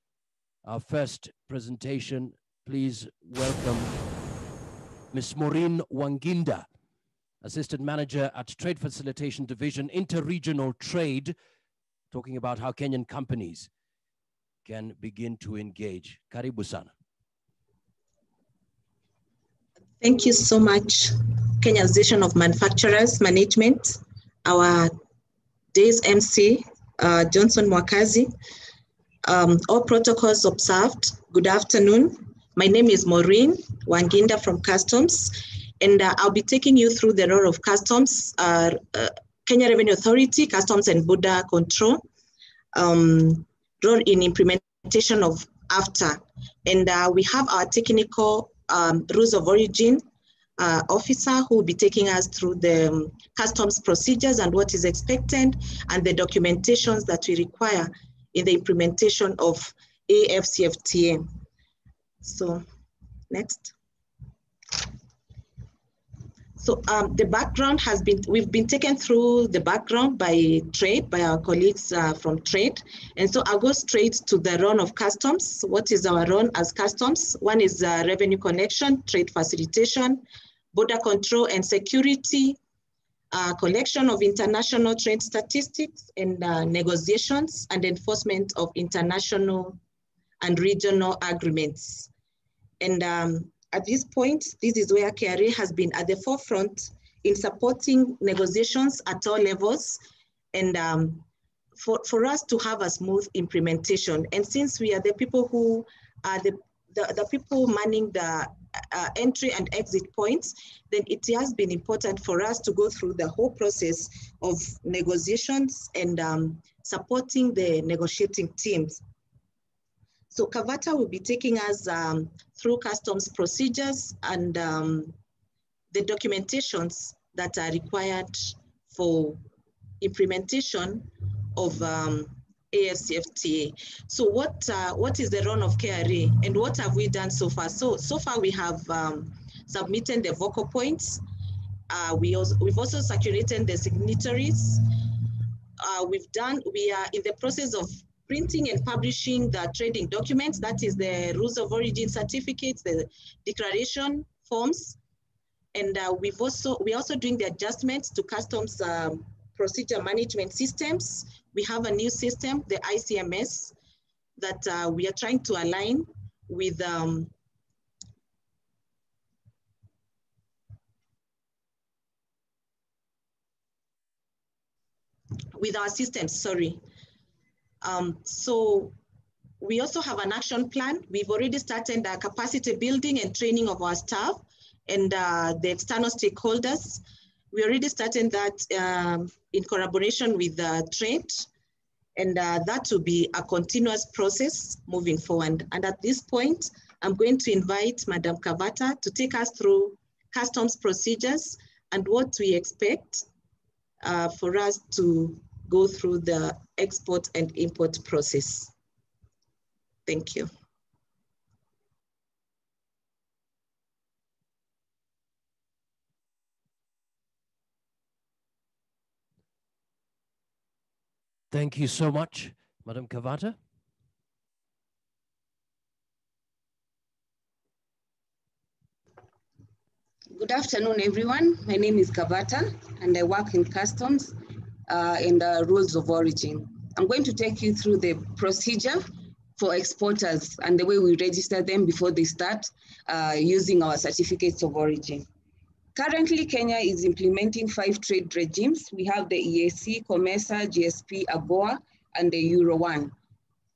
our first presentation, please welcome Ms. Maureen Wanginda, Assistant Manager at Trade Facilitation Division, Interregional Trade, talking about how Kenyan companies can begin to engage. Karibu sana. Thank you so much, Kenya Association of Manufacturers Management, our day's MC, uh, Johnson Mwakazi. Um, all protocols observed. Good afternoon. My name is Maureen Wanginda from Customs, and uh, I'll be taking you through the role of Customs, uh, uh Kenya Revenue Authority, Customs and Border Control, um, role in implementation of AFTA. And uh, we have our technical um, rules of origin uh, officer who will be taking us through the um, customs procedures and what is expected and the documentations that we require in the implementation of AFCFTA. So next. So um, the background has been, we've been taken through the background by trade, by our colleagues uh, from trade. And so I'll go straight to the run of customs. What is our run as customs? One is uh, revenue collection, trade facilitation, border control and security, uh, collection of international trade statistics and uh, negotiations and enforcement of international and regional agreements. And um, at this point, this is where KRA has been at the forefront in supporting negotiations at all levels and um, for, for us to have a smooth implementation. And since we are the people who are the, the, the people manning the uh, entry and exit points, then it has been important for us to go through the whole process of negotiations and um, supporting the negotiating teams. So KAVATA will be taking us um, through customs procedures and um, the documentations that are required for implementation of um, AFCFTA. So what, uh, what is the role of KRA and what have we done so far? So, so far we have um, submitted the vocal points. Uh, we also, we've also circulated the signatories. Uh, we've done, we are in the process of printing and publishing the trading documents, that is the rules of origin certificates, the declaration forms. And uh, we've also, we're also doing the adjustments to customs um, procedure management systems. We have a new system, the ICMS, that uh, we are trying to align with um, with our systems, sorry. Um, so we also have an action plan. We've already started the capacity building and training of our staff and uh, the external stakeholders. We already started that um, in collaboration with the trade, and uh, that will be a continuous process moving forward. And at this point, I'm going to invite Madam KAVATA to take us through customs procedures and what we expect uh, for us to go through the export and import process. Thank you. Thank you so much, Madam KAVATA. Good afternoon, everyone. My name is KAVATA, and I work in customs uh, in the rules of origin. I'm going to take you through the procedure for exporters and the way we register them before they start uh, using our certificates of origin. Currently, Kenya is implementing five trade regimes. We have the EAC, COMESA, GSP, AGOA, and the Euro 1.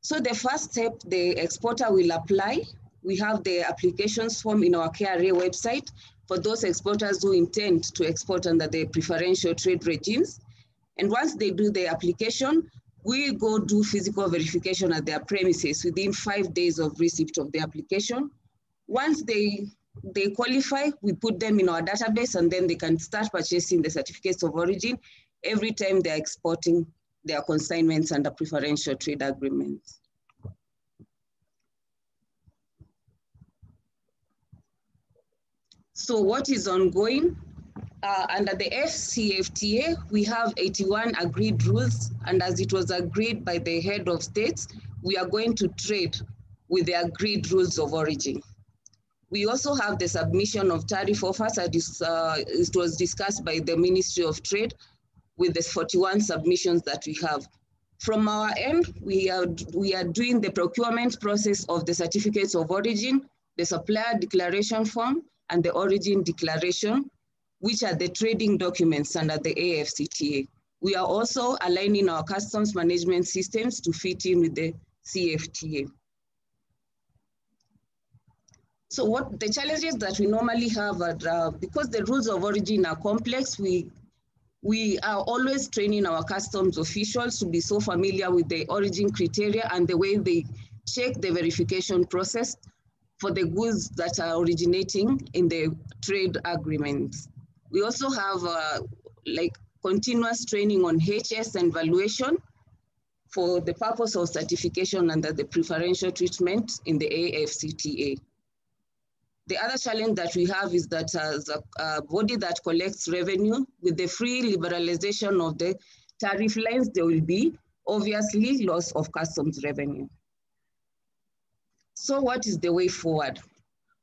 So the first step, the exporter will apply. We have the applications form in our KRA website for those exporters who intend to export under the preferential trade regimes. And once they do the application, we go do physical verification at their premises within five days of receipt of the application. Once they, they qualify, we put them in our database and then they can start purchasing the certificates of origin every time they're exporting their consignments under preferential trade agreements. So what is ongoing? Uh, under the AfCFTA, we have 81 agreed rules, and as it was agreed by the head of states, we are going to trade with the agreed rules of origin. We also have the submission of tariff offers, as uh, it was discussed by the Ministry of Trade, with the 41 submissions that we have. From our end, we are, we are doing the procurement process of the certificates of origin, the supplier declaration form, and the origin declaration, which are the trading documents under the AFCTA. We are also aligning our customs management systems to fit in with the CFTA. So what the challenges that we normally have are, uh, because the rules of origin are complex, we, we are always training our customs officials to be so familiar with the origin criteria and the way they check the verification process for the goods that are originating in the trade agreements. We also have uh, like continuous training on HS and valuation for the purpose of certification under the preferential treatment in the AFCTA. The other challenge that we have is that as a, a body that collects revenue, with the free liberalization of the tariff lines, there will be obviously loss of customs revenue. So what is the way forward?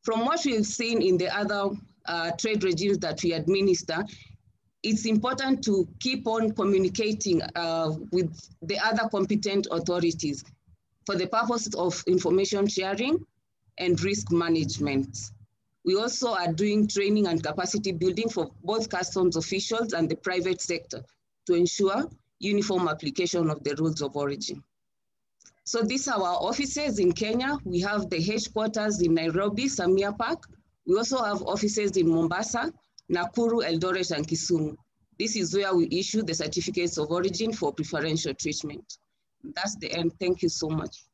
From what we've seen in the other uh, trade regimes that we administer, it's important to keep on communicating uh, with the other competent authorities for the purpose of information sharing and risk management. We also are doing training and capacity building for both customs officials and the private sector to ensure uniform application of the rules of origin. So these are our offices in Kenya. We have the headquarters in Nairobi, Samia Park. We also have offices in Mombasa, Nakuru, Eldoret, and Kisumu. This is where we issue the certificates of origin for preferential treatment. That's the end. Thank you so much.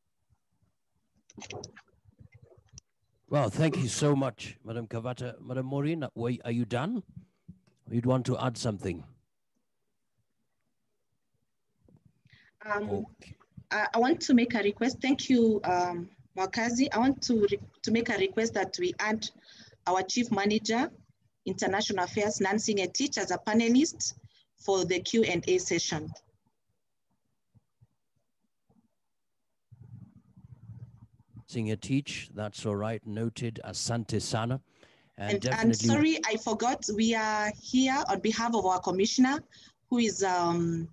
Well, thank you so much, Madam Kavata. Madam Maureen, are you done? You'd want to add something? Um, okay. I, I, want to make a request. Thank you, um, Mwakazi. I want to, to make a request that we add our Chief Manager, International Affairs, Nancy Ngetich, as a panelist for the Q&A session. Senior Teach, that's all right, noted, Asante Sana. And, and definitely... I'm sorry, I forgot, we are here on behalf of our commissioner who is um,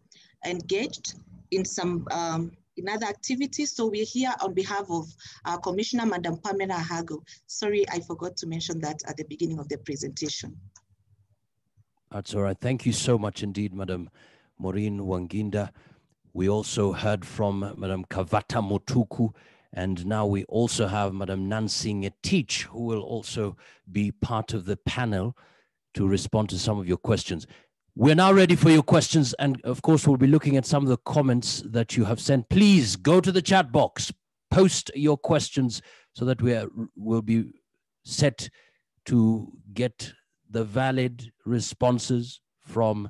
engaged in some um, in other activities. So we're here on behalf of our Commissioner, Madam Pamela Ahago. Sorry, I forgot to mention that at the beginning of the presentation. That's all right. Thank you so much indeed, Madam Maureen Wanginda. We also heard from Madam Kavata Mutuku, and now we also have Madam Nancy Ngetich, who will also be part of the panel to respond to some of your questions. We're now ready for your questions. And of course, we'll be looking at some of the comments that you have sent. Please go to the chat box, post your questions so that we will be set to get the valid responses from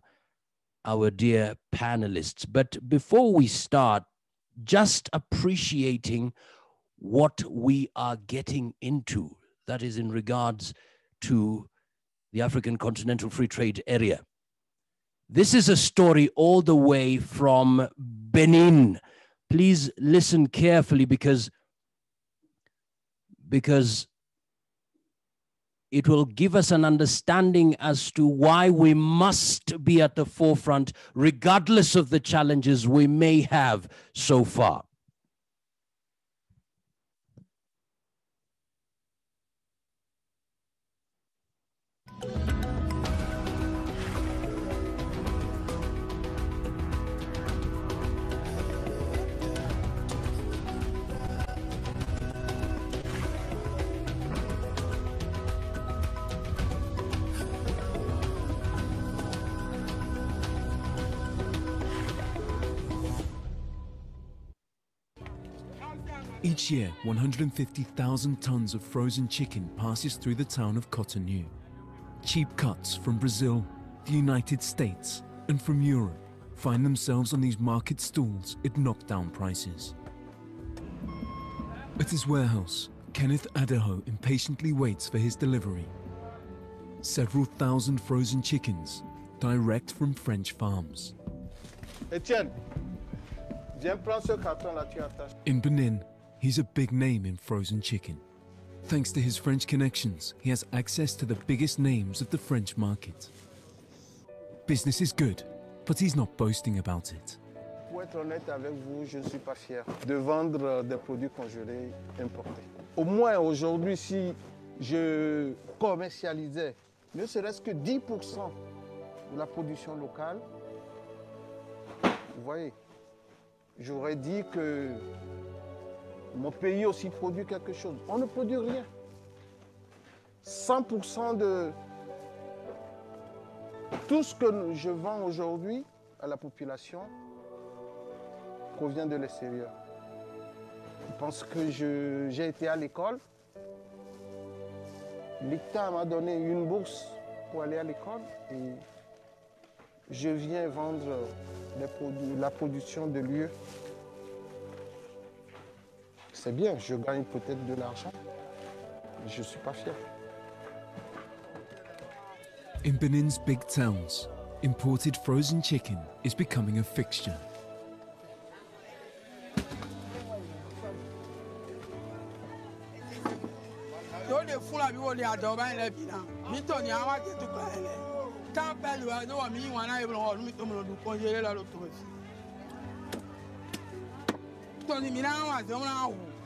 our dear panelists. But before we start, just appreciating what we are getting into, that is in regards to the African Continental Free Trade Area. This is a story all the way from Benin. Please listen carefully because, because it will give us an understanding as to why we must be at the forefront, regardless of the challenges we may have so far. Each year, 150,000 tons of frozen chicken passes through the town of Cotonou. Cheap cuts from Brazil, the United States, and from Europe find themselves on these market stalls at knockdown prices. At his warehouse, Kenneth Adeho impatiently waits for his delivery. Several thousand frozen chickens, direct from French farms. Etienne, viens prendre ce carton là, tu attaches. In Benin, He's a big name in frozen chicken. Thanks to his French connections, he has access to the biggest names of the French market. Business is good, but he's not boasting about it. Pour être honnête avec vous, je ne suis pas fier de vendre des produits congelés importés. Au moins aujourd'hui, si je commercialisais ne serait-ce que 10% de la production locale, vous voyez, j'aurais dit que mon pays aussi produit quelque chose. On ne produit rien. 100% de tout ce que je vends aujourd'hui à la population provient de l'extérieur. Je pense que j'ai été à l'école. L'État m'a donné une bourse pour aller à l'école et je viens vendre la production de lieux c'est bien, je gagne peut-être de l'argent. je ne suis pas fier. In Benin's big towns, imported frozen chicken is becoming a fixture.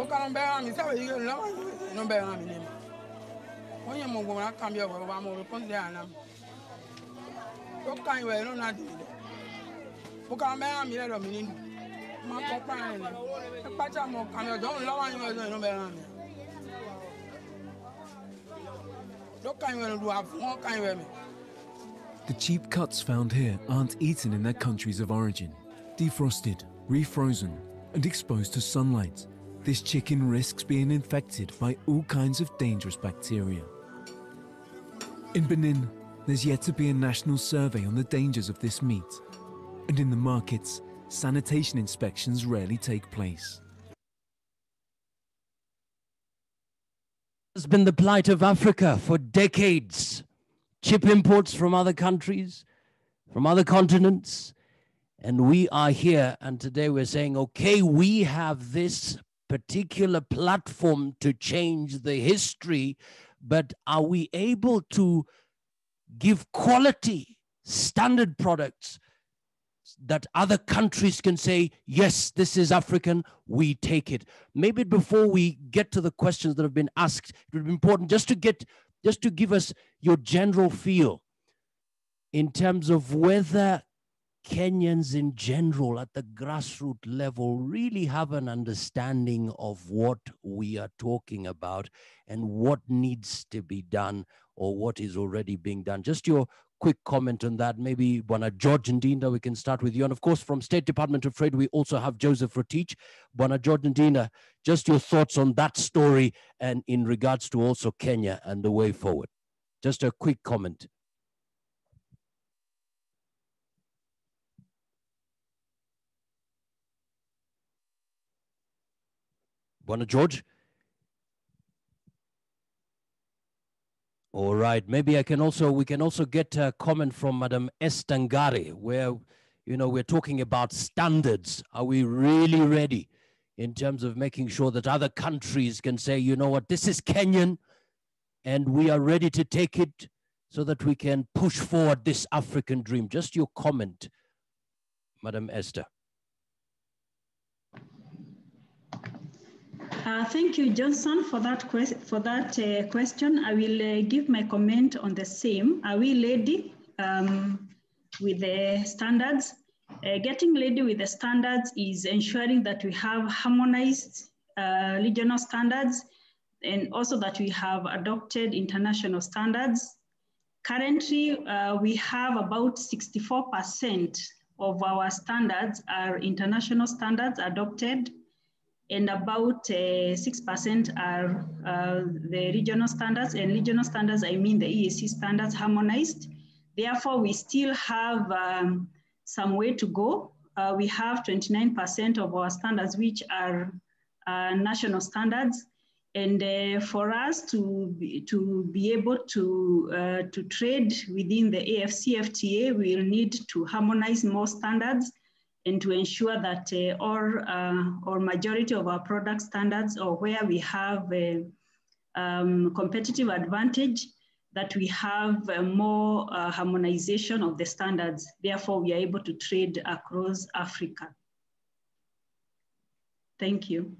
àkọ́kọ́ lọ ń sábò jíjà ẹ̀. àfúnṣì nínú wa ẹ jẹ́ mi mọ̀ ló nọ kó de ní n kó de nọ mi jìnnà ẹ jẹ́ mi mọ̀ ló. ìrẹ́ òun lè wà fún lẹ́nu mo kàn ń bẹ́ẹ̀ mi sábà yìí lọ́wọ́ inú bẹ́ẹ̀ hàn mí ní ma mọ̀ gbọ̀ngàn kan bí ọ̀wẹ́ mo rò kó ń lé àná mi ìwẹ̀ inú náà dìde dẹ̀ mo kàn ń bẹ́ẹ̀ mí lẹ́dọ̀ ma kọ́ pààyàn ní ẹ pàṣẹ mọ̀ kàn mí ọ̀dọ́ òun lọ́wọ́ yín ọ̀dọ́ inú mí ló kàn ìwẹ̀ lù àfọwọ́ kàn ìwẹ̀ mi. The cheap cuts found here aren't eaten in their countries of origin. Defrosted, refrozen, and exposed to sunlight, this chicken risks being infected by all kinds of dangerous bacteria. In Benin, there's yet to be a national survey on the dangers of this meat. And in the markets, sanitation inspections rarely take place. has been the plight of Africa for decades. Chip imports from other countries, from other continents. And we are here, and today we're saying, okay, we have this particular platform to change the history, but are we able to give quality, standard products that other countries can say, yes, this is African, we take it. Maybe before we get to the questions that have been asked, it would be important just to get, just to give us your general feel in terms of whether Kenyans in general at the grassroots level really have an understanding of what we are talking about and what needs to be done or what is already being done. Just your quick comment on that. Maybe Bwana George Ndinda, we can start with you. And of course, from State Department of Trade, we also have Joseph Rotich. Bwana George Ndinda, uh, just your thoughts on that story and in regards to also Kenya and the way forward. Just a quick comment. Bwana George? All right. Maybe I can also we can also get a comment from Madam Esther Ngari, where you know we're talking about standards. Are we really ready in terms of making sure that other countries can say, you know what, this is Kenyan, and we are ready to take it so that we can push forward this African dream. Just your comment, Madam Esther. Uh, thank you, Johnson, for that, for that uh, question. I will uh, give my comment on the same. Are we ready um, with the standards? getting ready with the standards is ensuring that we have harmonized regional standards and also that we have adopted international standards. Currently, we have about 64% of our standards are international standards adopted and about 6% are uh, the regional standards. And regional standards, I mean the EAC standards harmonized. Therefore, we still have um, some way to go. Uh, we have 29% of our standards, which are uh, national standards. And for us to be, to be able to, to trade within the AFCFTA, we'll need to harmonize more standards and to ensure that uh, all uh, or majority of our product standards or where we have a um, competitive advantage that we have uh, more harmonization of the standards. Therefore, we are able to trade across Africa. Thank you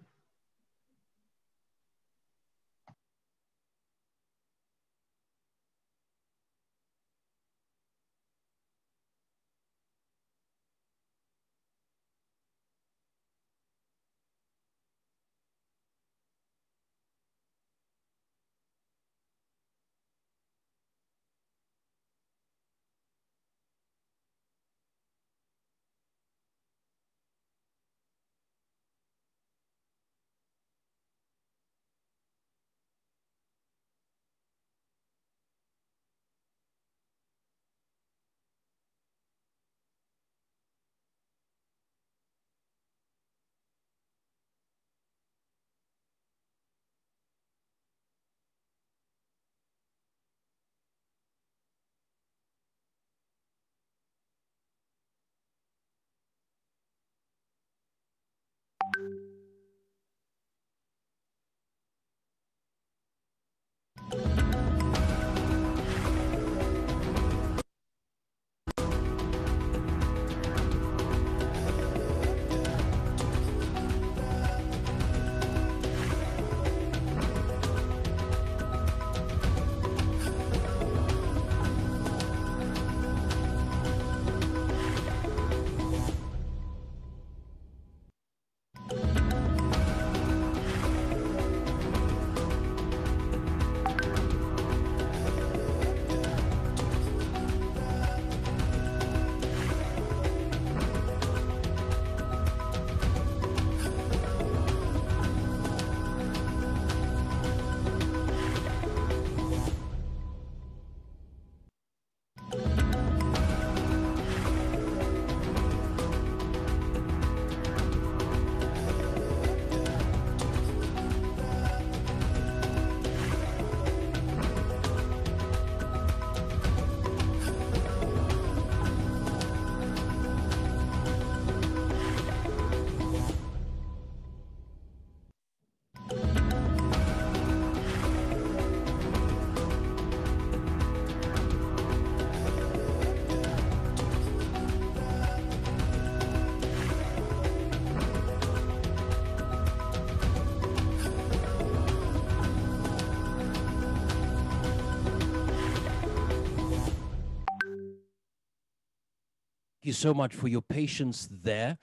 so much for your patience there.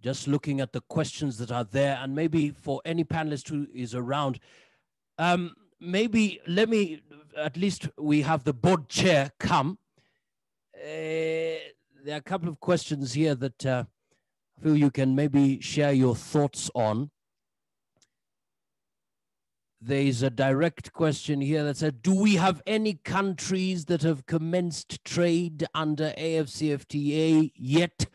Just looking at the questions that are there, and maybe for any panelist who is around, um, maybe let me, at least we have the board chair come. Uh, there are a couple of questions here that uh, I feel you can maybe share your thoughts on. There is a direct question here that said, do we have any countries that have commenced trade under AFCFTA yet?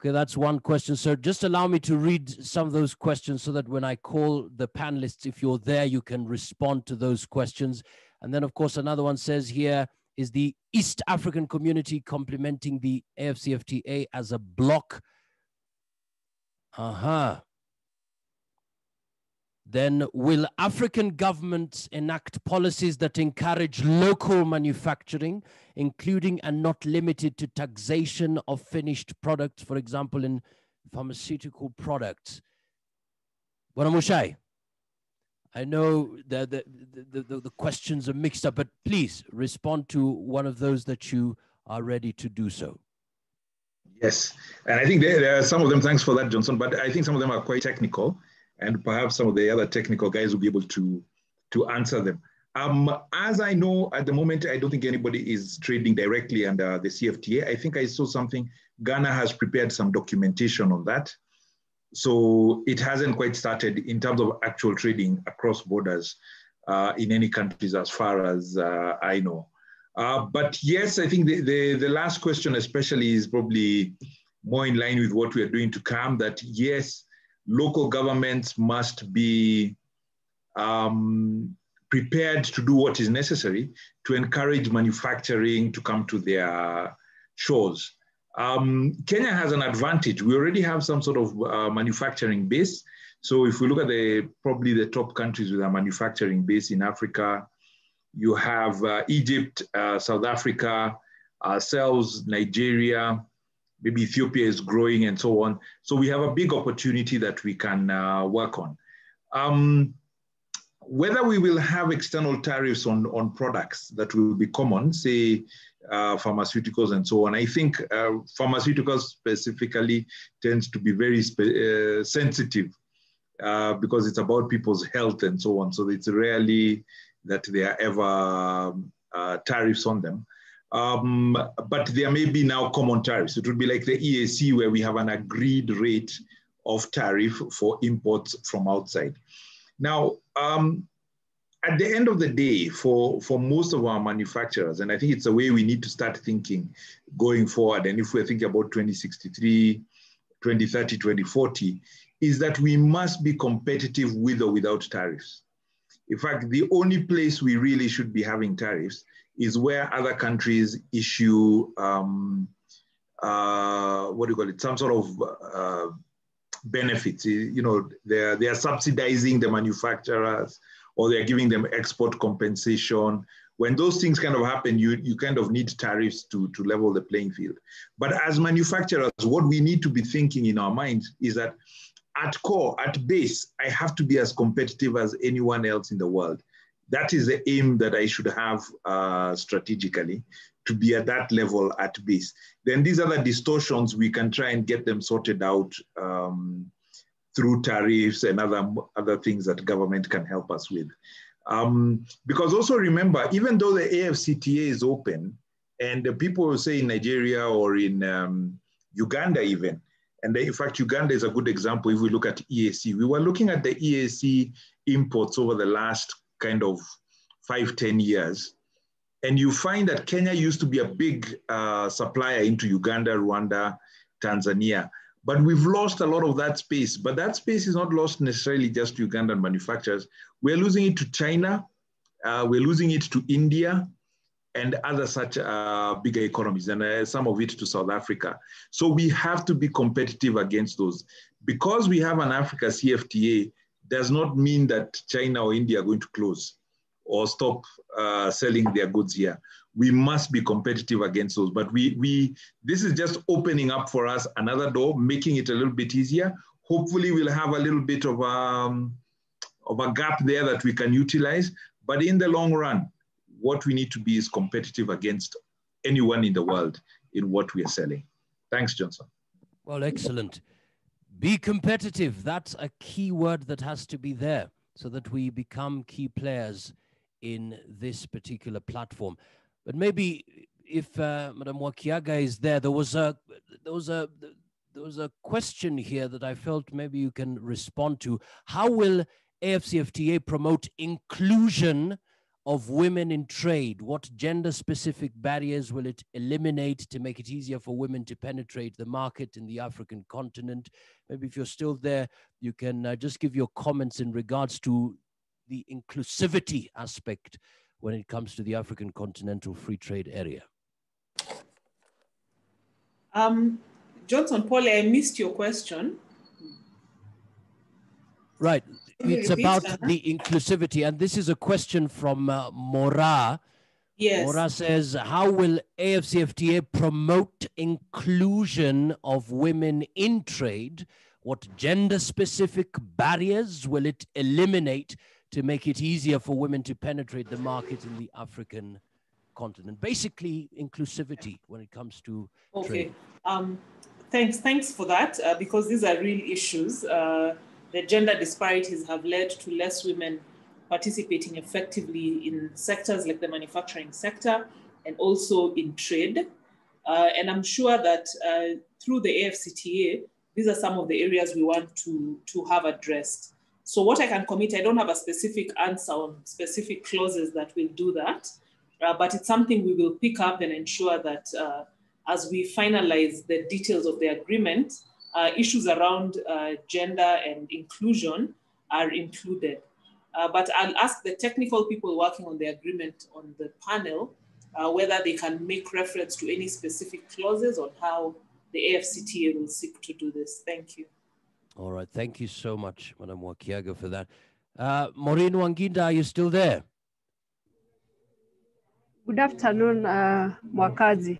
Okay, that's one question. sir. just allow me to read some of those questions so that when I call the panelists, if you're there, you can respond to those questions. And then, of course, another one says here, is the East African community complementing the AFCFTA as a bloc? Uh-huh. Then will African governments enact policies that encourage local manufacturing, including and not limited to taxation of finished products, for example, in pharmaceutical products? Bwana Muchai, I know the, the, the, the, the questions are mixed up, but please respond to one of those that you are ready to do so. Yes, and I think there, are some of them, thanks for that, Johnson, but I think some of them are quite technical and perhaps some of the other technical guys will be able to, to answer them. Um, as I know at the moment, I don't think anybody is trading directly under the CFTA. I think I saw something, Ghana has prepared some documentation on that. So it hasn't quite started in terms of actual trading across borders uh, in any countries as far as uh, I know. Uh, but yes, I think the, the, the, last question especially is probably more in line with what we are doing to come that yes, local governments must be um, prepared to do what is necessary to encourage manufacturing to come to their shores. Um, Kenya has an advantage. We already have some sort of uh, manufacturing base. So if we look at the probably the top countries with a manufacturing base in Africa, you have uh, Egypt, uh, South Africa, ourselves, Nigeria, maybe Ethiopia is growing and so on. So we have a big opportunity that we can uh, work on. Um, whether we will have external tariffs on, on products that will be common, say uh, pharmaceuticals and so on, I think uh, pharmaceuticals specifically tends to be very uh, sensitive uh, because it's about people's health and so on. So it's rarely that there are ever uh, tariffs on them. Um, but there may be now common tariffs. It would be like the EAC where we have an agreed rate of tariff for imports from outside. Now, um, at the end of the day, for, for most of our manufacturers, and I think it's a way we need to start thinking going forward, and if we're thinking about 2063, 2030, 2040, is that we must be competitive with or without tariffs. In fact, the only place we really should be having tariffs is where other countries issue, um, uh, what do you call it, some sort of uh, benefits. You know, they're, they're subsidizing the manufacturers or they're giving them export compensation. When those things kind of happen, you, you kind of need tariffs to, to level the playing field. But as manufacturers, what we need to be thinking in our minds is that at core, at base, I have to be as competitive as anyone else in the world that is the aim that I should have uh, strategically to be at that level at base. Then these other distortions, we can try and get them sorted out um, through tariffs and other, other things that government can help us with. Um, because also remember, even though the AFCTA is open, and the people say in Nigeria or in um, Uganda even, and in fact, Uganda is a good example if we look at EAC. We were looking at the EAC imports over the last kind of five, ten years. And you find that Kenya used to be a big uh, supplier into Uganda, Rwanda, Tanzania. But we've lost a lot of that space. But that space is not lost necessarily just to Ugandan manufacturers. We're losing it to China, uh, we're losing it to India, and other such uh, bigger economies, and uh, some of it to South Africa. So we have to be competitive against those. Because we have an Africa CFTA, does not mean that China or India are going to close or stop uh, selling their goods here. We must be competitive against those. But we, we, this is just opening up for us another door, making it a little bit easier. Hopefully, we'll have a little bit of, um, of a gap there that we can utilize. But in the long run, what we need to be is competitive against anyone in the world in what we are selling. Thanks, Johnson. Well, excellent. Be competitive. That's a key word that has to be there so that we become key players in this particular platform. But maybe if uh, Madam Wakiaga is there, there was a there was a there was a question here that I felt maybe you can respond to. How will AFCFTA promote inclusion of women in trade? What gender specific barriers will it eliminate to make it easier for women to penetrate the market in the African continent? Maybe if you're still there, you can uh, just give your comments in regards to the inclusivity aspect when it comes to the African continental free trade area. Um, Johnson Polly, I missed your question. Right. It's about that? the inclusivity. And this is a question from uh, Mora. Yes. Mora says, How will AFCFTA promote inclusion of women in trade? What gender specific barriers will it eliminate to make it easier for women to penetrate the market in the African continent? Basically, inclusivity when it comes to Okay. trade. Um, thanks. Thanks for that. Uh, because these are real issues. Uh, the gender disparities have led to less women participating effectively in sectors like the manufacturing sector and also in trade. Uh, and I'm sure that uh, through the AFCTA, these are some of the areas we want to, to have addressed. So what I can commit, I don't have a specific answer on specific clauses that will do that, uh, but it's something we will pick up and ensure that uh, as we finalize the details of the agreement, uh, issues around uh, gender and inclusion are included. Uh, but I'll ask the technical people working on the agreement on the panel uh, whether they can make reference to any specific clauses on how the AFCTA will seek to do this. Thank you. All right. Thank you so much, Madam Wakiaga, for that. Uh, Maureen Wanginda, are you still there? Good afternoon, uh, Mwakazi.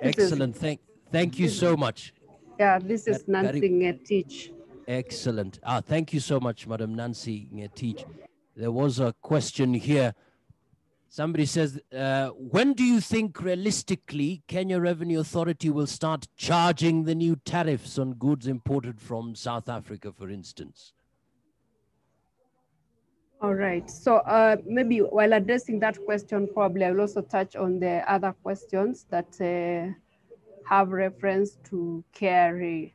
Excellent. Thank, thank you so much. Yeah, this is Kari- Nancy Ngetich. Excellent. Ah, thank you so much, Madam Nancy Ngetich. There was a question here. Somebody says, uh, when do you think realistically Kenya Revenue Authority will start charging the new tariffs on goods imported from South Africa, for instance? All right. So uh, maybe while addressing that question, probably I will also touch on the other questions that uh, have reference to KRA.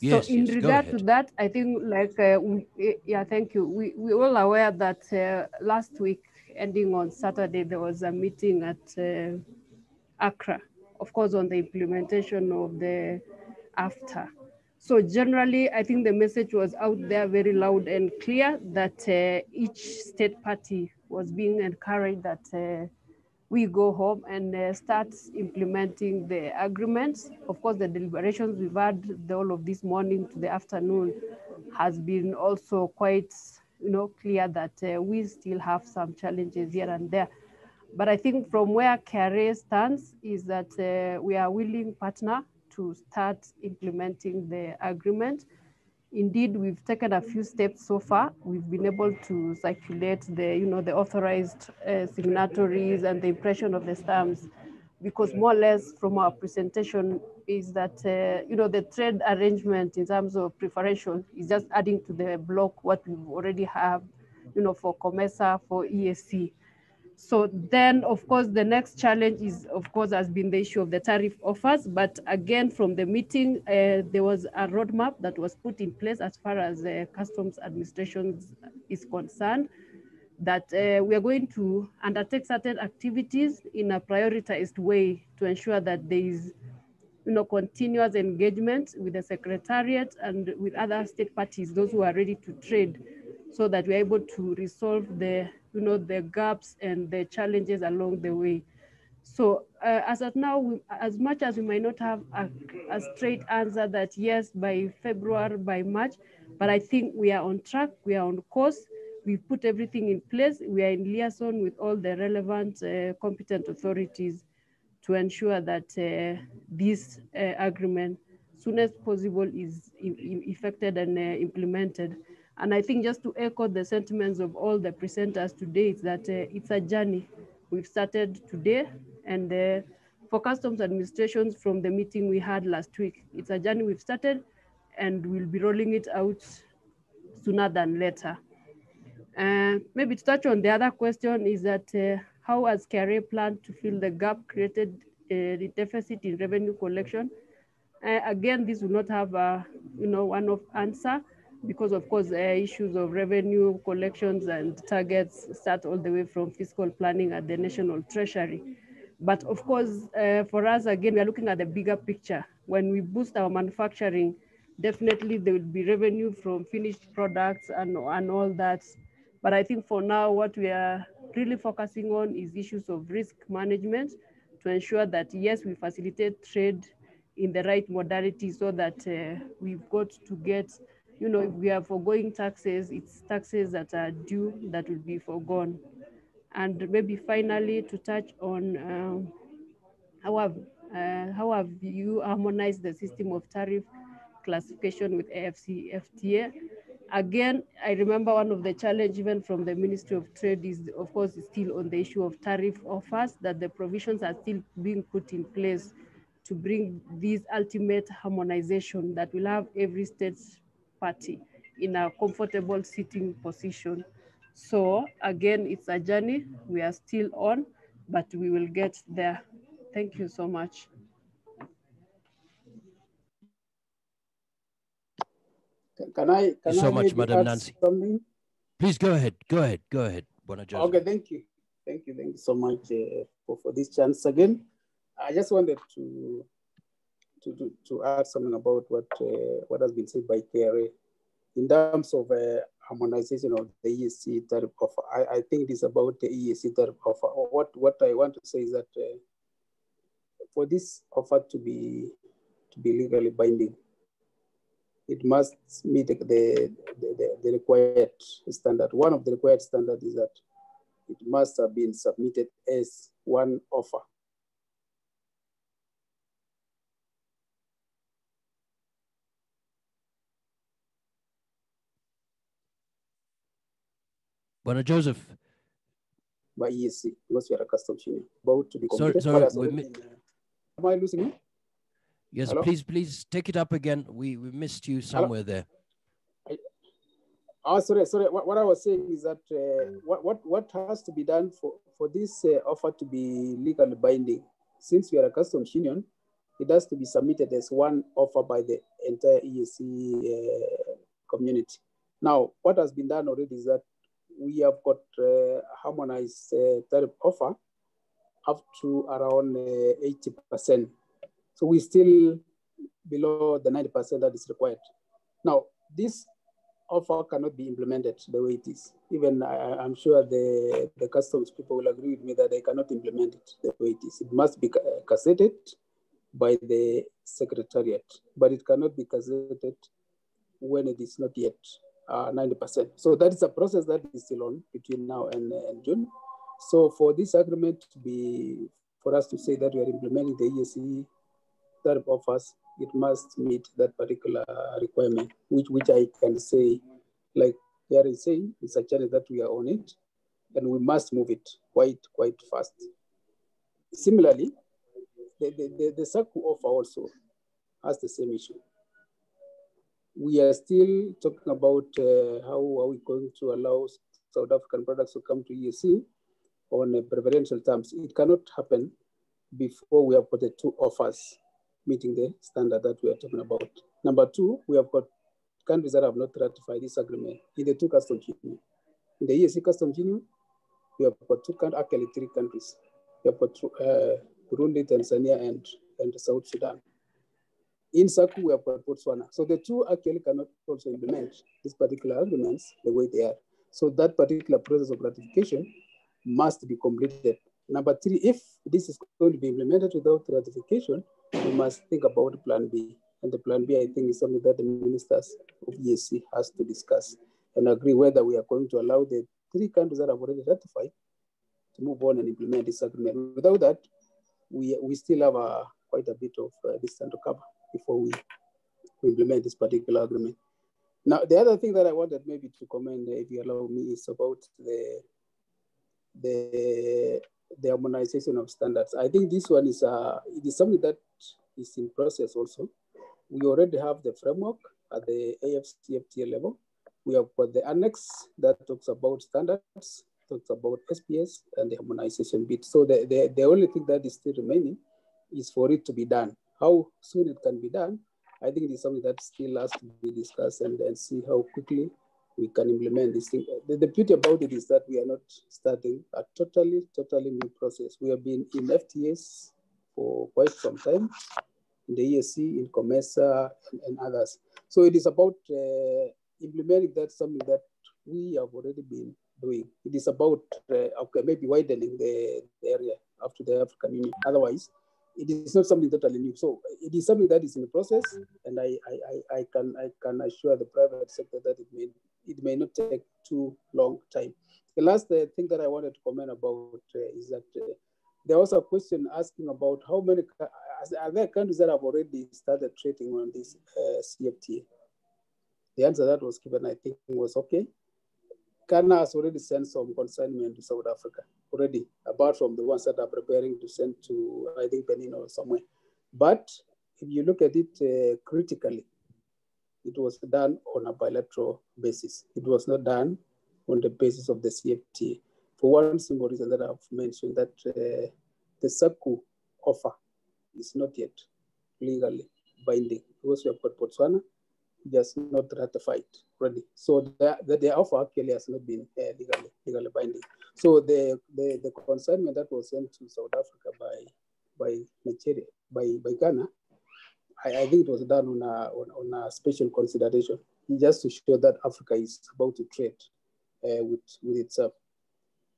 Yes, so in yes, regard to that, I think like, uh, we, yeah, thank you. We, we all aware that uh, last week, ending on Saturday, there was a meeting at uh, Accra, of course, on the implementation of the AFTA. So generally, I think the message was out there very loud and clear that uh, each state party was being encouraged that uh, we go home and uh, start implementing the agreements. Of course, the deliberations we've had the whole of this morning to the afternoon has been also quite, you know, clear that uh, we still have some challenges here and there. But I think from where KRA stands is that uh, we are willing partner to start implementing the agreement. Indeed, we've taken a few steps so far. We've been able to circulate the, you know, the authorized uh, signatories and the impression of the stamps, because more or less from our presentation is that, uh, you know, the trade arrangement in terms of preferential is just adding to the block what we already have, you know, for COMESA, for EAC. So then, of course, the next challenge is, of course, has been the issue of the tariff offers. But again, from the meeting, uh, there was a roadmap that was put in place as far as the customs administration is concerned, that uh, we are going to undertake certain activities in a prioritized way to ensure that there is you know, continuous engagement with the secretariat and with other state parties, those who are ready to trade, so that we're able to resolve the, you know, the gaps and the challenges along the way. So uh, as of now, we, as much as we might not have a, a straight answer that yes, by February, by March, but I think we are on track, we are on course, we've put everything in place, we are in liaison with all the relevant uh, competent authorities to ensure that uh, this uh, agreement, soon as possible, is effected and uh, implemented. And I think just to echo the sentiments of all the presenters today, is that uh, it's a journey. We've started today, and uh, for customs administrations from the meeting we had last week. It's a journey we've started and we'll be rolling it out sooner than later. Uh, maybe to touch on the other question is that uh, how has KRA planned to fill the gap created uh, the deficit in revenue collection? Uh, again, this will not have a you know one-off answer because of course uh, issues of revenue collections and targets start all the way from fiscal planning at the national treasury. But of course, uh, for us, again, we're looking at the bigger picture. When we boost our manufacturing, definitely there will be revenue from finished products and, and all that. But I think for now, what we are really focusing on is issues of risk management to ensure that, yes, we facilitate trade in the right modality so that uh, we've got to get, you know, if we are foregoing taxes, it's taxes that are due that will be foregone. And maybe finally to touch on um, how, have, uh, how have you harmonized the system of tariff classification with AFC FTA? Again, I remember one of the challenge even from the Ministry of Trade is, of course, still on the issue of tariff offers, that the provisions are still being put in place to bring this ultimate harmonization that will have every state party in a comfortable sitting position. So again, it's a journey we are still on, but we will get there. Thank you so much. Can I? Can Thank you so I much, Madam Nancy. Something? Please go ahead. Go ahead. Go ahead. Bwana Joseph. Okay, thank you. Thank you. Thank you so much uh, for, for this chance again. I just wanted to to, to, to add something about what uh, what has been said by KRA in terms of uh, harmonization of the EAC tariff offer. I, I think it's about the EAC tariff offer. What what I want to say is that uh, for this offer to be to be legally binding, it must meet the, the, the, the required standard. One of the required standards is that it must have been submitted as one offer. Bwana Joseph. by EAC because we are a customs union about to be Sorry, completed. sorry, but we Am I losing you? Yes, Hello? please, please take it up again. We, we missed you somewhere there. Oh, sorry, sorry. What, what I was saying is that uh, what, what, what has to be done for, for this uh, offer to be legally binding, since we are a customs union, it has to be submitted as one offer by the entire EAC uh, community. Now, what has been done already is that we have got uh, harmonized uh, tariff offer up to around uh, 80%. So we're still below the 90% that is required. Now, this offer cannot be implemented the way it is. Even I, I'm sure the, the customs people will agree with me that they cannot implement it the way it is. It must be ca- gazetted by the secretariat, but it cannot be gazetted when it is not yet uh, 90%. So that is a process that is still on between now and, uh, and June. So for this agreement to be, for us to say that we are implementing the EAC tariff offers, it must meet that particular requirement, which, which I can say, like Gary is saying, it's a challenge that we are on it, and we must move it quite, quite fast. Similarly, the, the, the, the SACU offer also has the same issue. We are still talking about uh, how are we going to allow South African products to come to EAC on preferential terms. It cannot happen before we have got the two offers meeting the standard that we are talking about. Number two, we have got countries that have not ratified this agreement in the two customs union. In the EAC customs union, we have got two countries, actually three countries. We have got uh, Burundi, Tanzania, and, and South Sudan. In SACU, we have got Botswana. So the two actually cannot also implement these particular agreements the way they are. So that particular process of ratification must be completed. Number three, if this is going to be implemented without ratification, we must think about plan B. And the plan B, I think, is something that the ministers of EAC has to discuss and agree whether we are going to allow the three countries that have already ratified to move on and implement this agreement. Without that, we, we still have a, quite a bit of uh, distance to cover before we, implement this particular agreement. Now, the other thing that I wanted maybe to comment, if you allow me, is about the, the the harmonization of standards. I think this one is uh, it is something that is in process also. We already have the framework at the AFCFTA level. We have got the annex that talks about standards, talks about SPS and the harmonization bit. So the, the, the only thing that is still remaining is for it to be done. How soon it can be done, I think it is something that still has to be discussed and, and see how quickly we can implement this thing. The, the, beauty about it is that we are not starting a totally, totally new process. We have been in FTAs for quite some time, in the EAC, in COMESA, and, and others. So it is about uh, implementing that something that we have already been doing. It is about uh, okay, maybe widening the, the area after the African Union. Otherwise, it is not something totally new. So it is something that is in the process, and I, I, I, can I can assure the private sector that it may it may not take too long time. The last uh, thing that I wanted to comment about uh, is that uh, there was a question asking about how many are there countries that have already started trading on this uh, CFTA. The answer that was given, I think, was okay. Ghana has already sent some consignment to South Africa already, apart from the ones that are preparing to send to, I think, Benin or somewhere. But if you look at it uh, critically, it was done on a bilateral basis. It was not done on the basis of the CFTA. For one simple reason that I've mentioned, that uh, the SACU offer is not yet legally binding because we have got Botswana just not ratified already. So the, the, the offer actually has not been uh, legally, legally binding. So the, the, the consignment that was sent to South Africa by by Nigeria, by, by Ghana, I, I think it was done on a, on, on a special consideration, just to show that Africa is about to trade uh, with, with itself.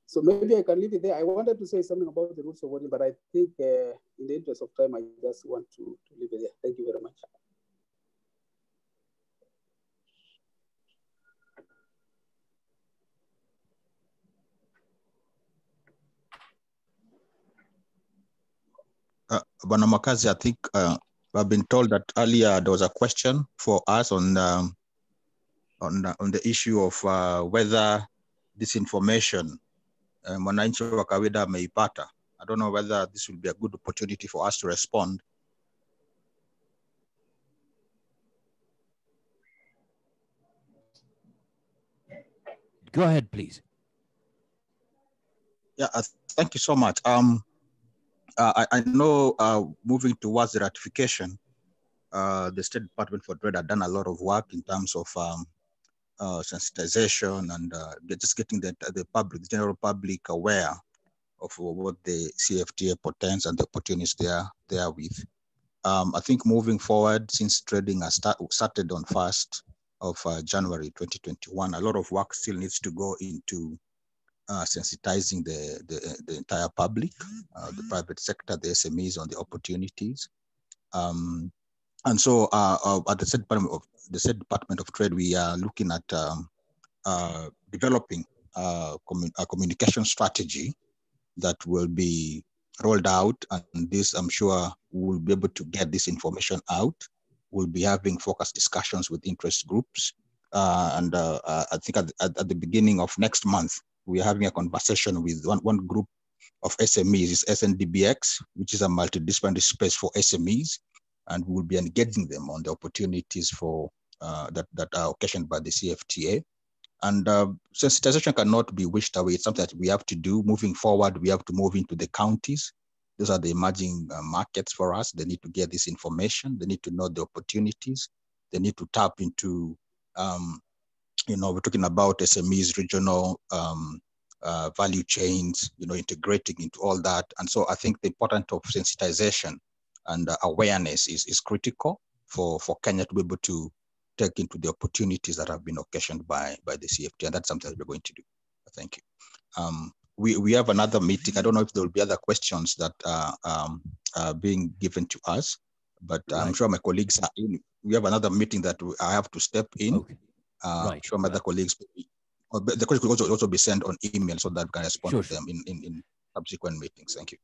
So maybe I can leave it there. I wanted to say something about the rules of voting, but I think uh, in the interest of time, I just want to, to leave it there. Thank you very much. Uh, Bwana Mwakazi, I think uh, I've been told that earlier there was a question for us on um, on the, on the issue of uh, whether this information uh, mwananchi wa kawaida ameipata. I don't know whether this will be a good opportunity for us to respond. Go ahead, please. Yeah, uh, thank you so much. Um, uh, I, I, know uh, moving towards the ratification, uh, the State Department for Trade had done a lot of work in terms of um, uh, sensitization and uh, just getting the, the public, the general public aware of what the CFTA portends and the opportunities there, there with. Um, I think moving forward, since trading has start, started on 1st of uh, January 2021, a lot of work still needs to go into uh, sensitizing the, the, the, entire public, uh, the private sector, the SMEs on the opportunities. Um, and so uh, uh at the State Department of the State Department of Trade, we are looking at um, uh, developing a, commun a, communication strategy that will be rolled out. And this, I'm sure, we'll be able to get this information out. We'll be having focused discussions with interest groups. Uh, and I think at, at, at the beginning of next month, we're having a conversation with one, one group of SMEs, is SNDBX, which is a multidisciplinary space for SMEs, and we will be engaging them on the opportunities for uh, that, that are occasioned by the CFTA. And uh, sensitization cannot be wished away. It's something that we have to do. Moving forward, we have to move into the counties. Those are the emerging uh, markets for us. They need to get this information. They need to know the opportunities. They need to tap into um, you know, we're talking about SMEs, regional um, uh, value chains, you know, integrating into all that. And so I think the importance of sensitization and uh, awareness is, is critical for, for Kenya to be able to take into the opportunities that have been occasioned by, by the CFT. And that's something that we're going to do. Thank you. Um, we, we have another meeting. I don't know if there will be other questions that are, um, are being given to us, but right. I'm sure my colleagues are in. We have another meeting that I have to step in. Okay. Uh, right. Sure, other colleagues, but the question could also, also be sent on email so that we can respond sure. to them in, in, in subsequent meetings. Thank you.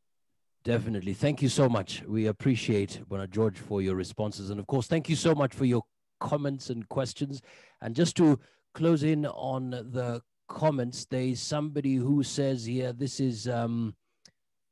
Definitely. Thank you so much. We appreciate, Bwana George, for your responses. And of course, thank you so much for your comments and questions. And just to close in on the comments, there's somebody who says here, this is um,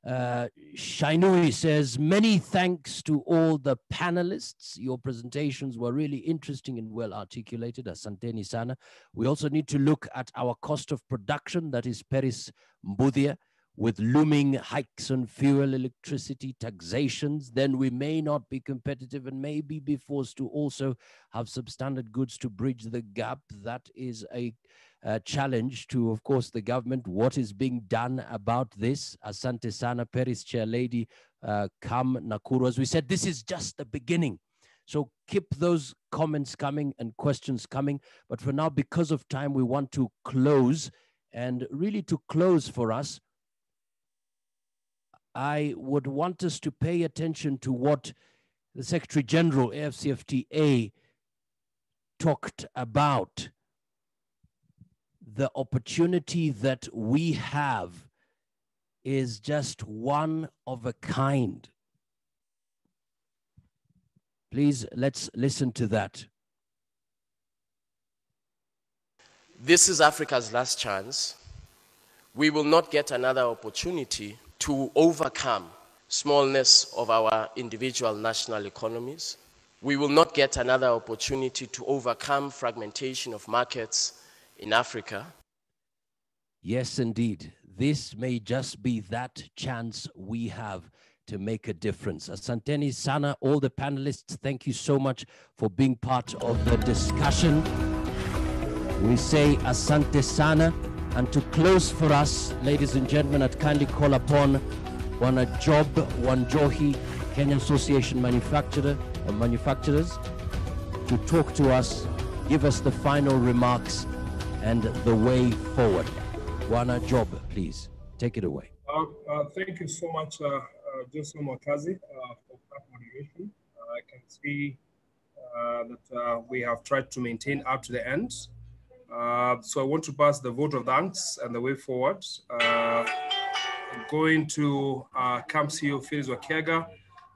Uh, Shainui says, many thanks to all the panelists. Your presentations were really interesting and well articulated. Asanteni sana. We also need to look at our cost of production, that is Peris Mbudia, with looming hikes on fuel, electricity, taxations, then we may not be competitive and maybe be forced to also have substandard goods to bridge the gap. That is a uh, challenge to, of course, the government. What is being done about this? Asante Sana, Peris Chair Lady, uh, Kam Nakuru. As we said, this is just the beginning. So keep those comments coming and questions coming. But for now, because of time, we want to close. And really, to close for us, I would want us to pay attention to what the Secretary General, AFCFTA, talked about the opportunity that we have is just one of a kind. Please, let's listen to that. This is Africa's last chance. We will not get another opportunity to overcome smallness of our individual national economies. We will not get another opportunity to overcome fragmentation of markets in Africa. Yes, indeed. This may just be that chance we have to make a difference. Asanteni Sana, all the panelists, thank you so much for being part of the discussion. We say Asante Sana. And to close for us, ladies and gentlemen, I'd kindly call upon Bwana Job Wanjohi, Kenya Association Manufacturer or Manufacturers, to talk to us, give us the final remarks and the way forward. Bwana Job, please take it away. Uh, uh, thank you so much, uh, Johnson Mwakazi, for that moderation. I can see that we have tried to maintain up to the end. Uh, so I want to pass the vote of thanks and the way forward. Uh, going to uh, KAM CEO Phyllis Wakiaga,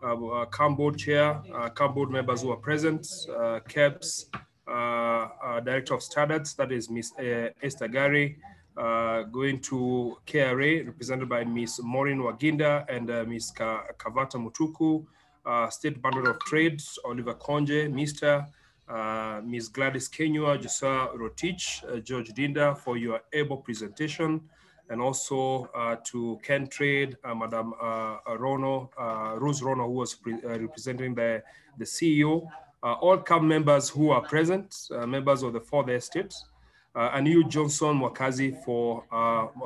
uh, uh, KAM board chair, uh, KAM board members who are present, uh, KEBS, uh, director of standards, that is Ms. Esther Ngari, going to KRA, represented by Ms. Maureen Waginda and Ms. Ka Kavata Mutuku, State Bundle of Trade, Oliver Konje, Mr uh, Ms. Gladys Kenyua, Joshua Rotich, uh, George Dinda for your able presentation, and also uh, to KenTrade, uh, Madam uh, Rono, uh, Rose Rono, who was representing the, the CEO, Uh, all KAM members who are present, uh, members of the fourth estate, uh, and you, Johnson Mwakazi, for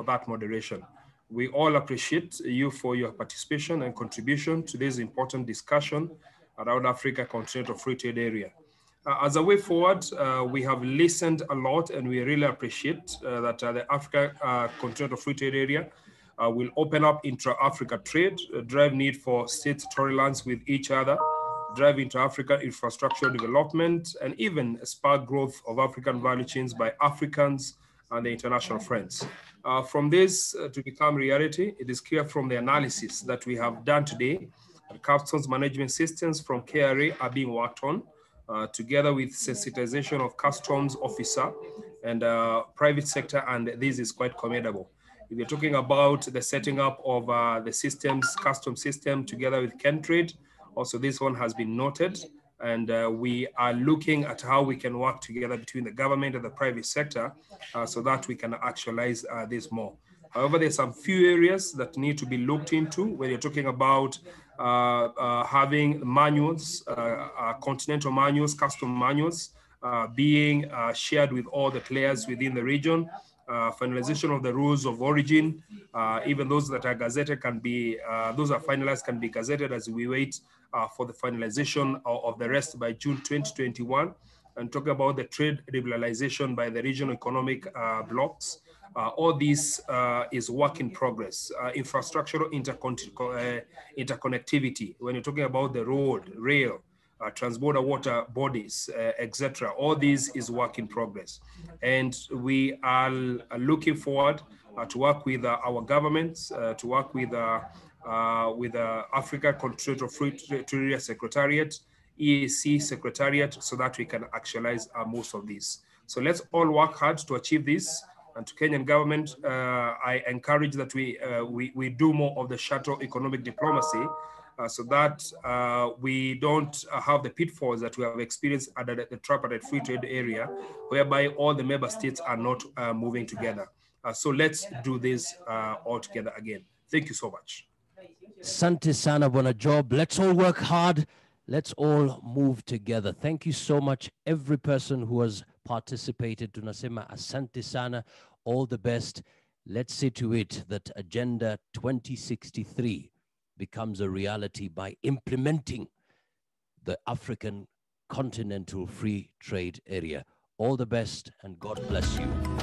that moderation. We all appreciate you for your participation and contribution to this important discussion around Africa Continental Free Trade Area. Uh, as a way forward, uh, we have listened a lot and we really appreciate uh, that the Africa Continental Free Trade Area will open up intra-Africa trade, drive need for state tolerance with each other, drive into African infrastructure development, and even spark growth of African value chains by Africans and their international friends. Uh, from this uh, to become reality, it is clear from the analysis that we have done today that customs management systems from KRA are being worked on uh, together with sensitization of customs officer and uh, private sector, and this is quite commendable. If you're talking about the setting up of uh, the systems, custom system together with Kentrade, also this one has been noted, and uh, we are looking at how we can work together between the government and the private sector uh, so that we can actualize uh, this more. However, there's some few areas that need to be looked into when you're talking about uh, uh, having manuals, uh, continental manuals, custom manuals, being shared with all the players within the region. Finalization of the rules of origin, even those that are gazetted can be, those are finalized can be gazetted as we wait for the finalization of, of the rest by June 2021 and talk about the trade liberalization by the regional economic uh, blocks. Uh, all this uh, is work in progress. Uh, infrastructural uh, interconnectivity, when you're talking about the road, rail, uh, transborder water bodies, uh, etc. All this is work in progress. And we are looking forward to work with our governments, to work with, with the Africa Continental Trade Secretariat, EAC Secretariat, so that we can actualize most of this. So let's all work hard to achieve this And to Kenyan government, uh, I encourage that we, uh, we, we do more of the shuttle economic diplomacy uh, so that uh, we don't uh, have the pitfalls that we have experienced at the, the free trade area, whereby all the member states are not uh, moving together. Uh, so let's do this all together again. Thank you so much. Sante sana bwana job. Let's all work hard. Let's all move together. Thank you so much, every person who has participated. Tunasema asante sana. All the best. Let's see to it that Agenda 2063 becomes a reality by implementing the African Continental Free Trade Area. All the best and God bless you.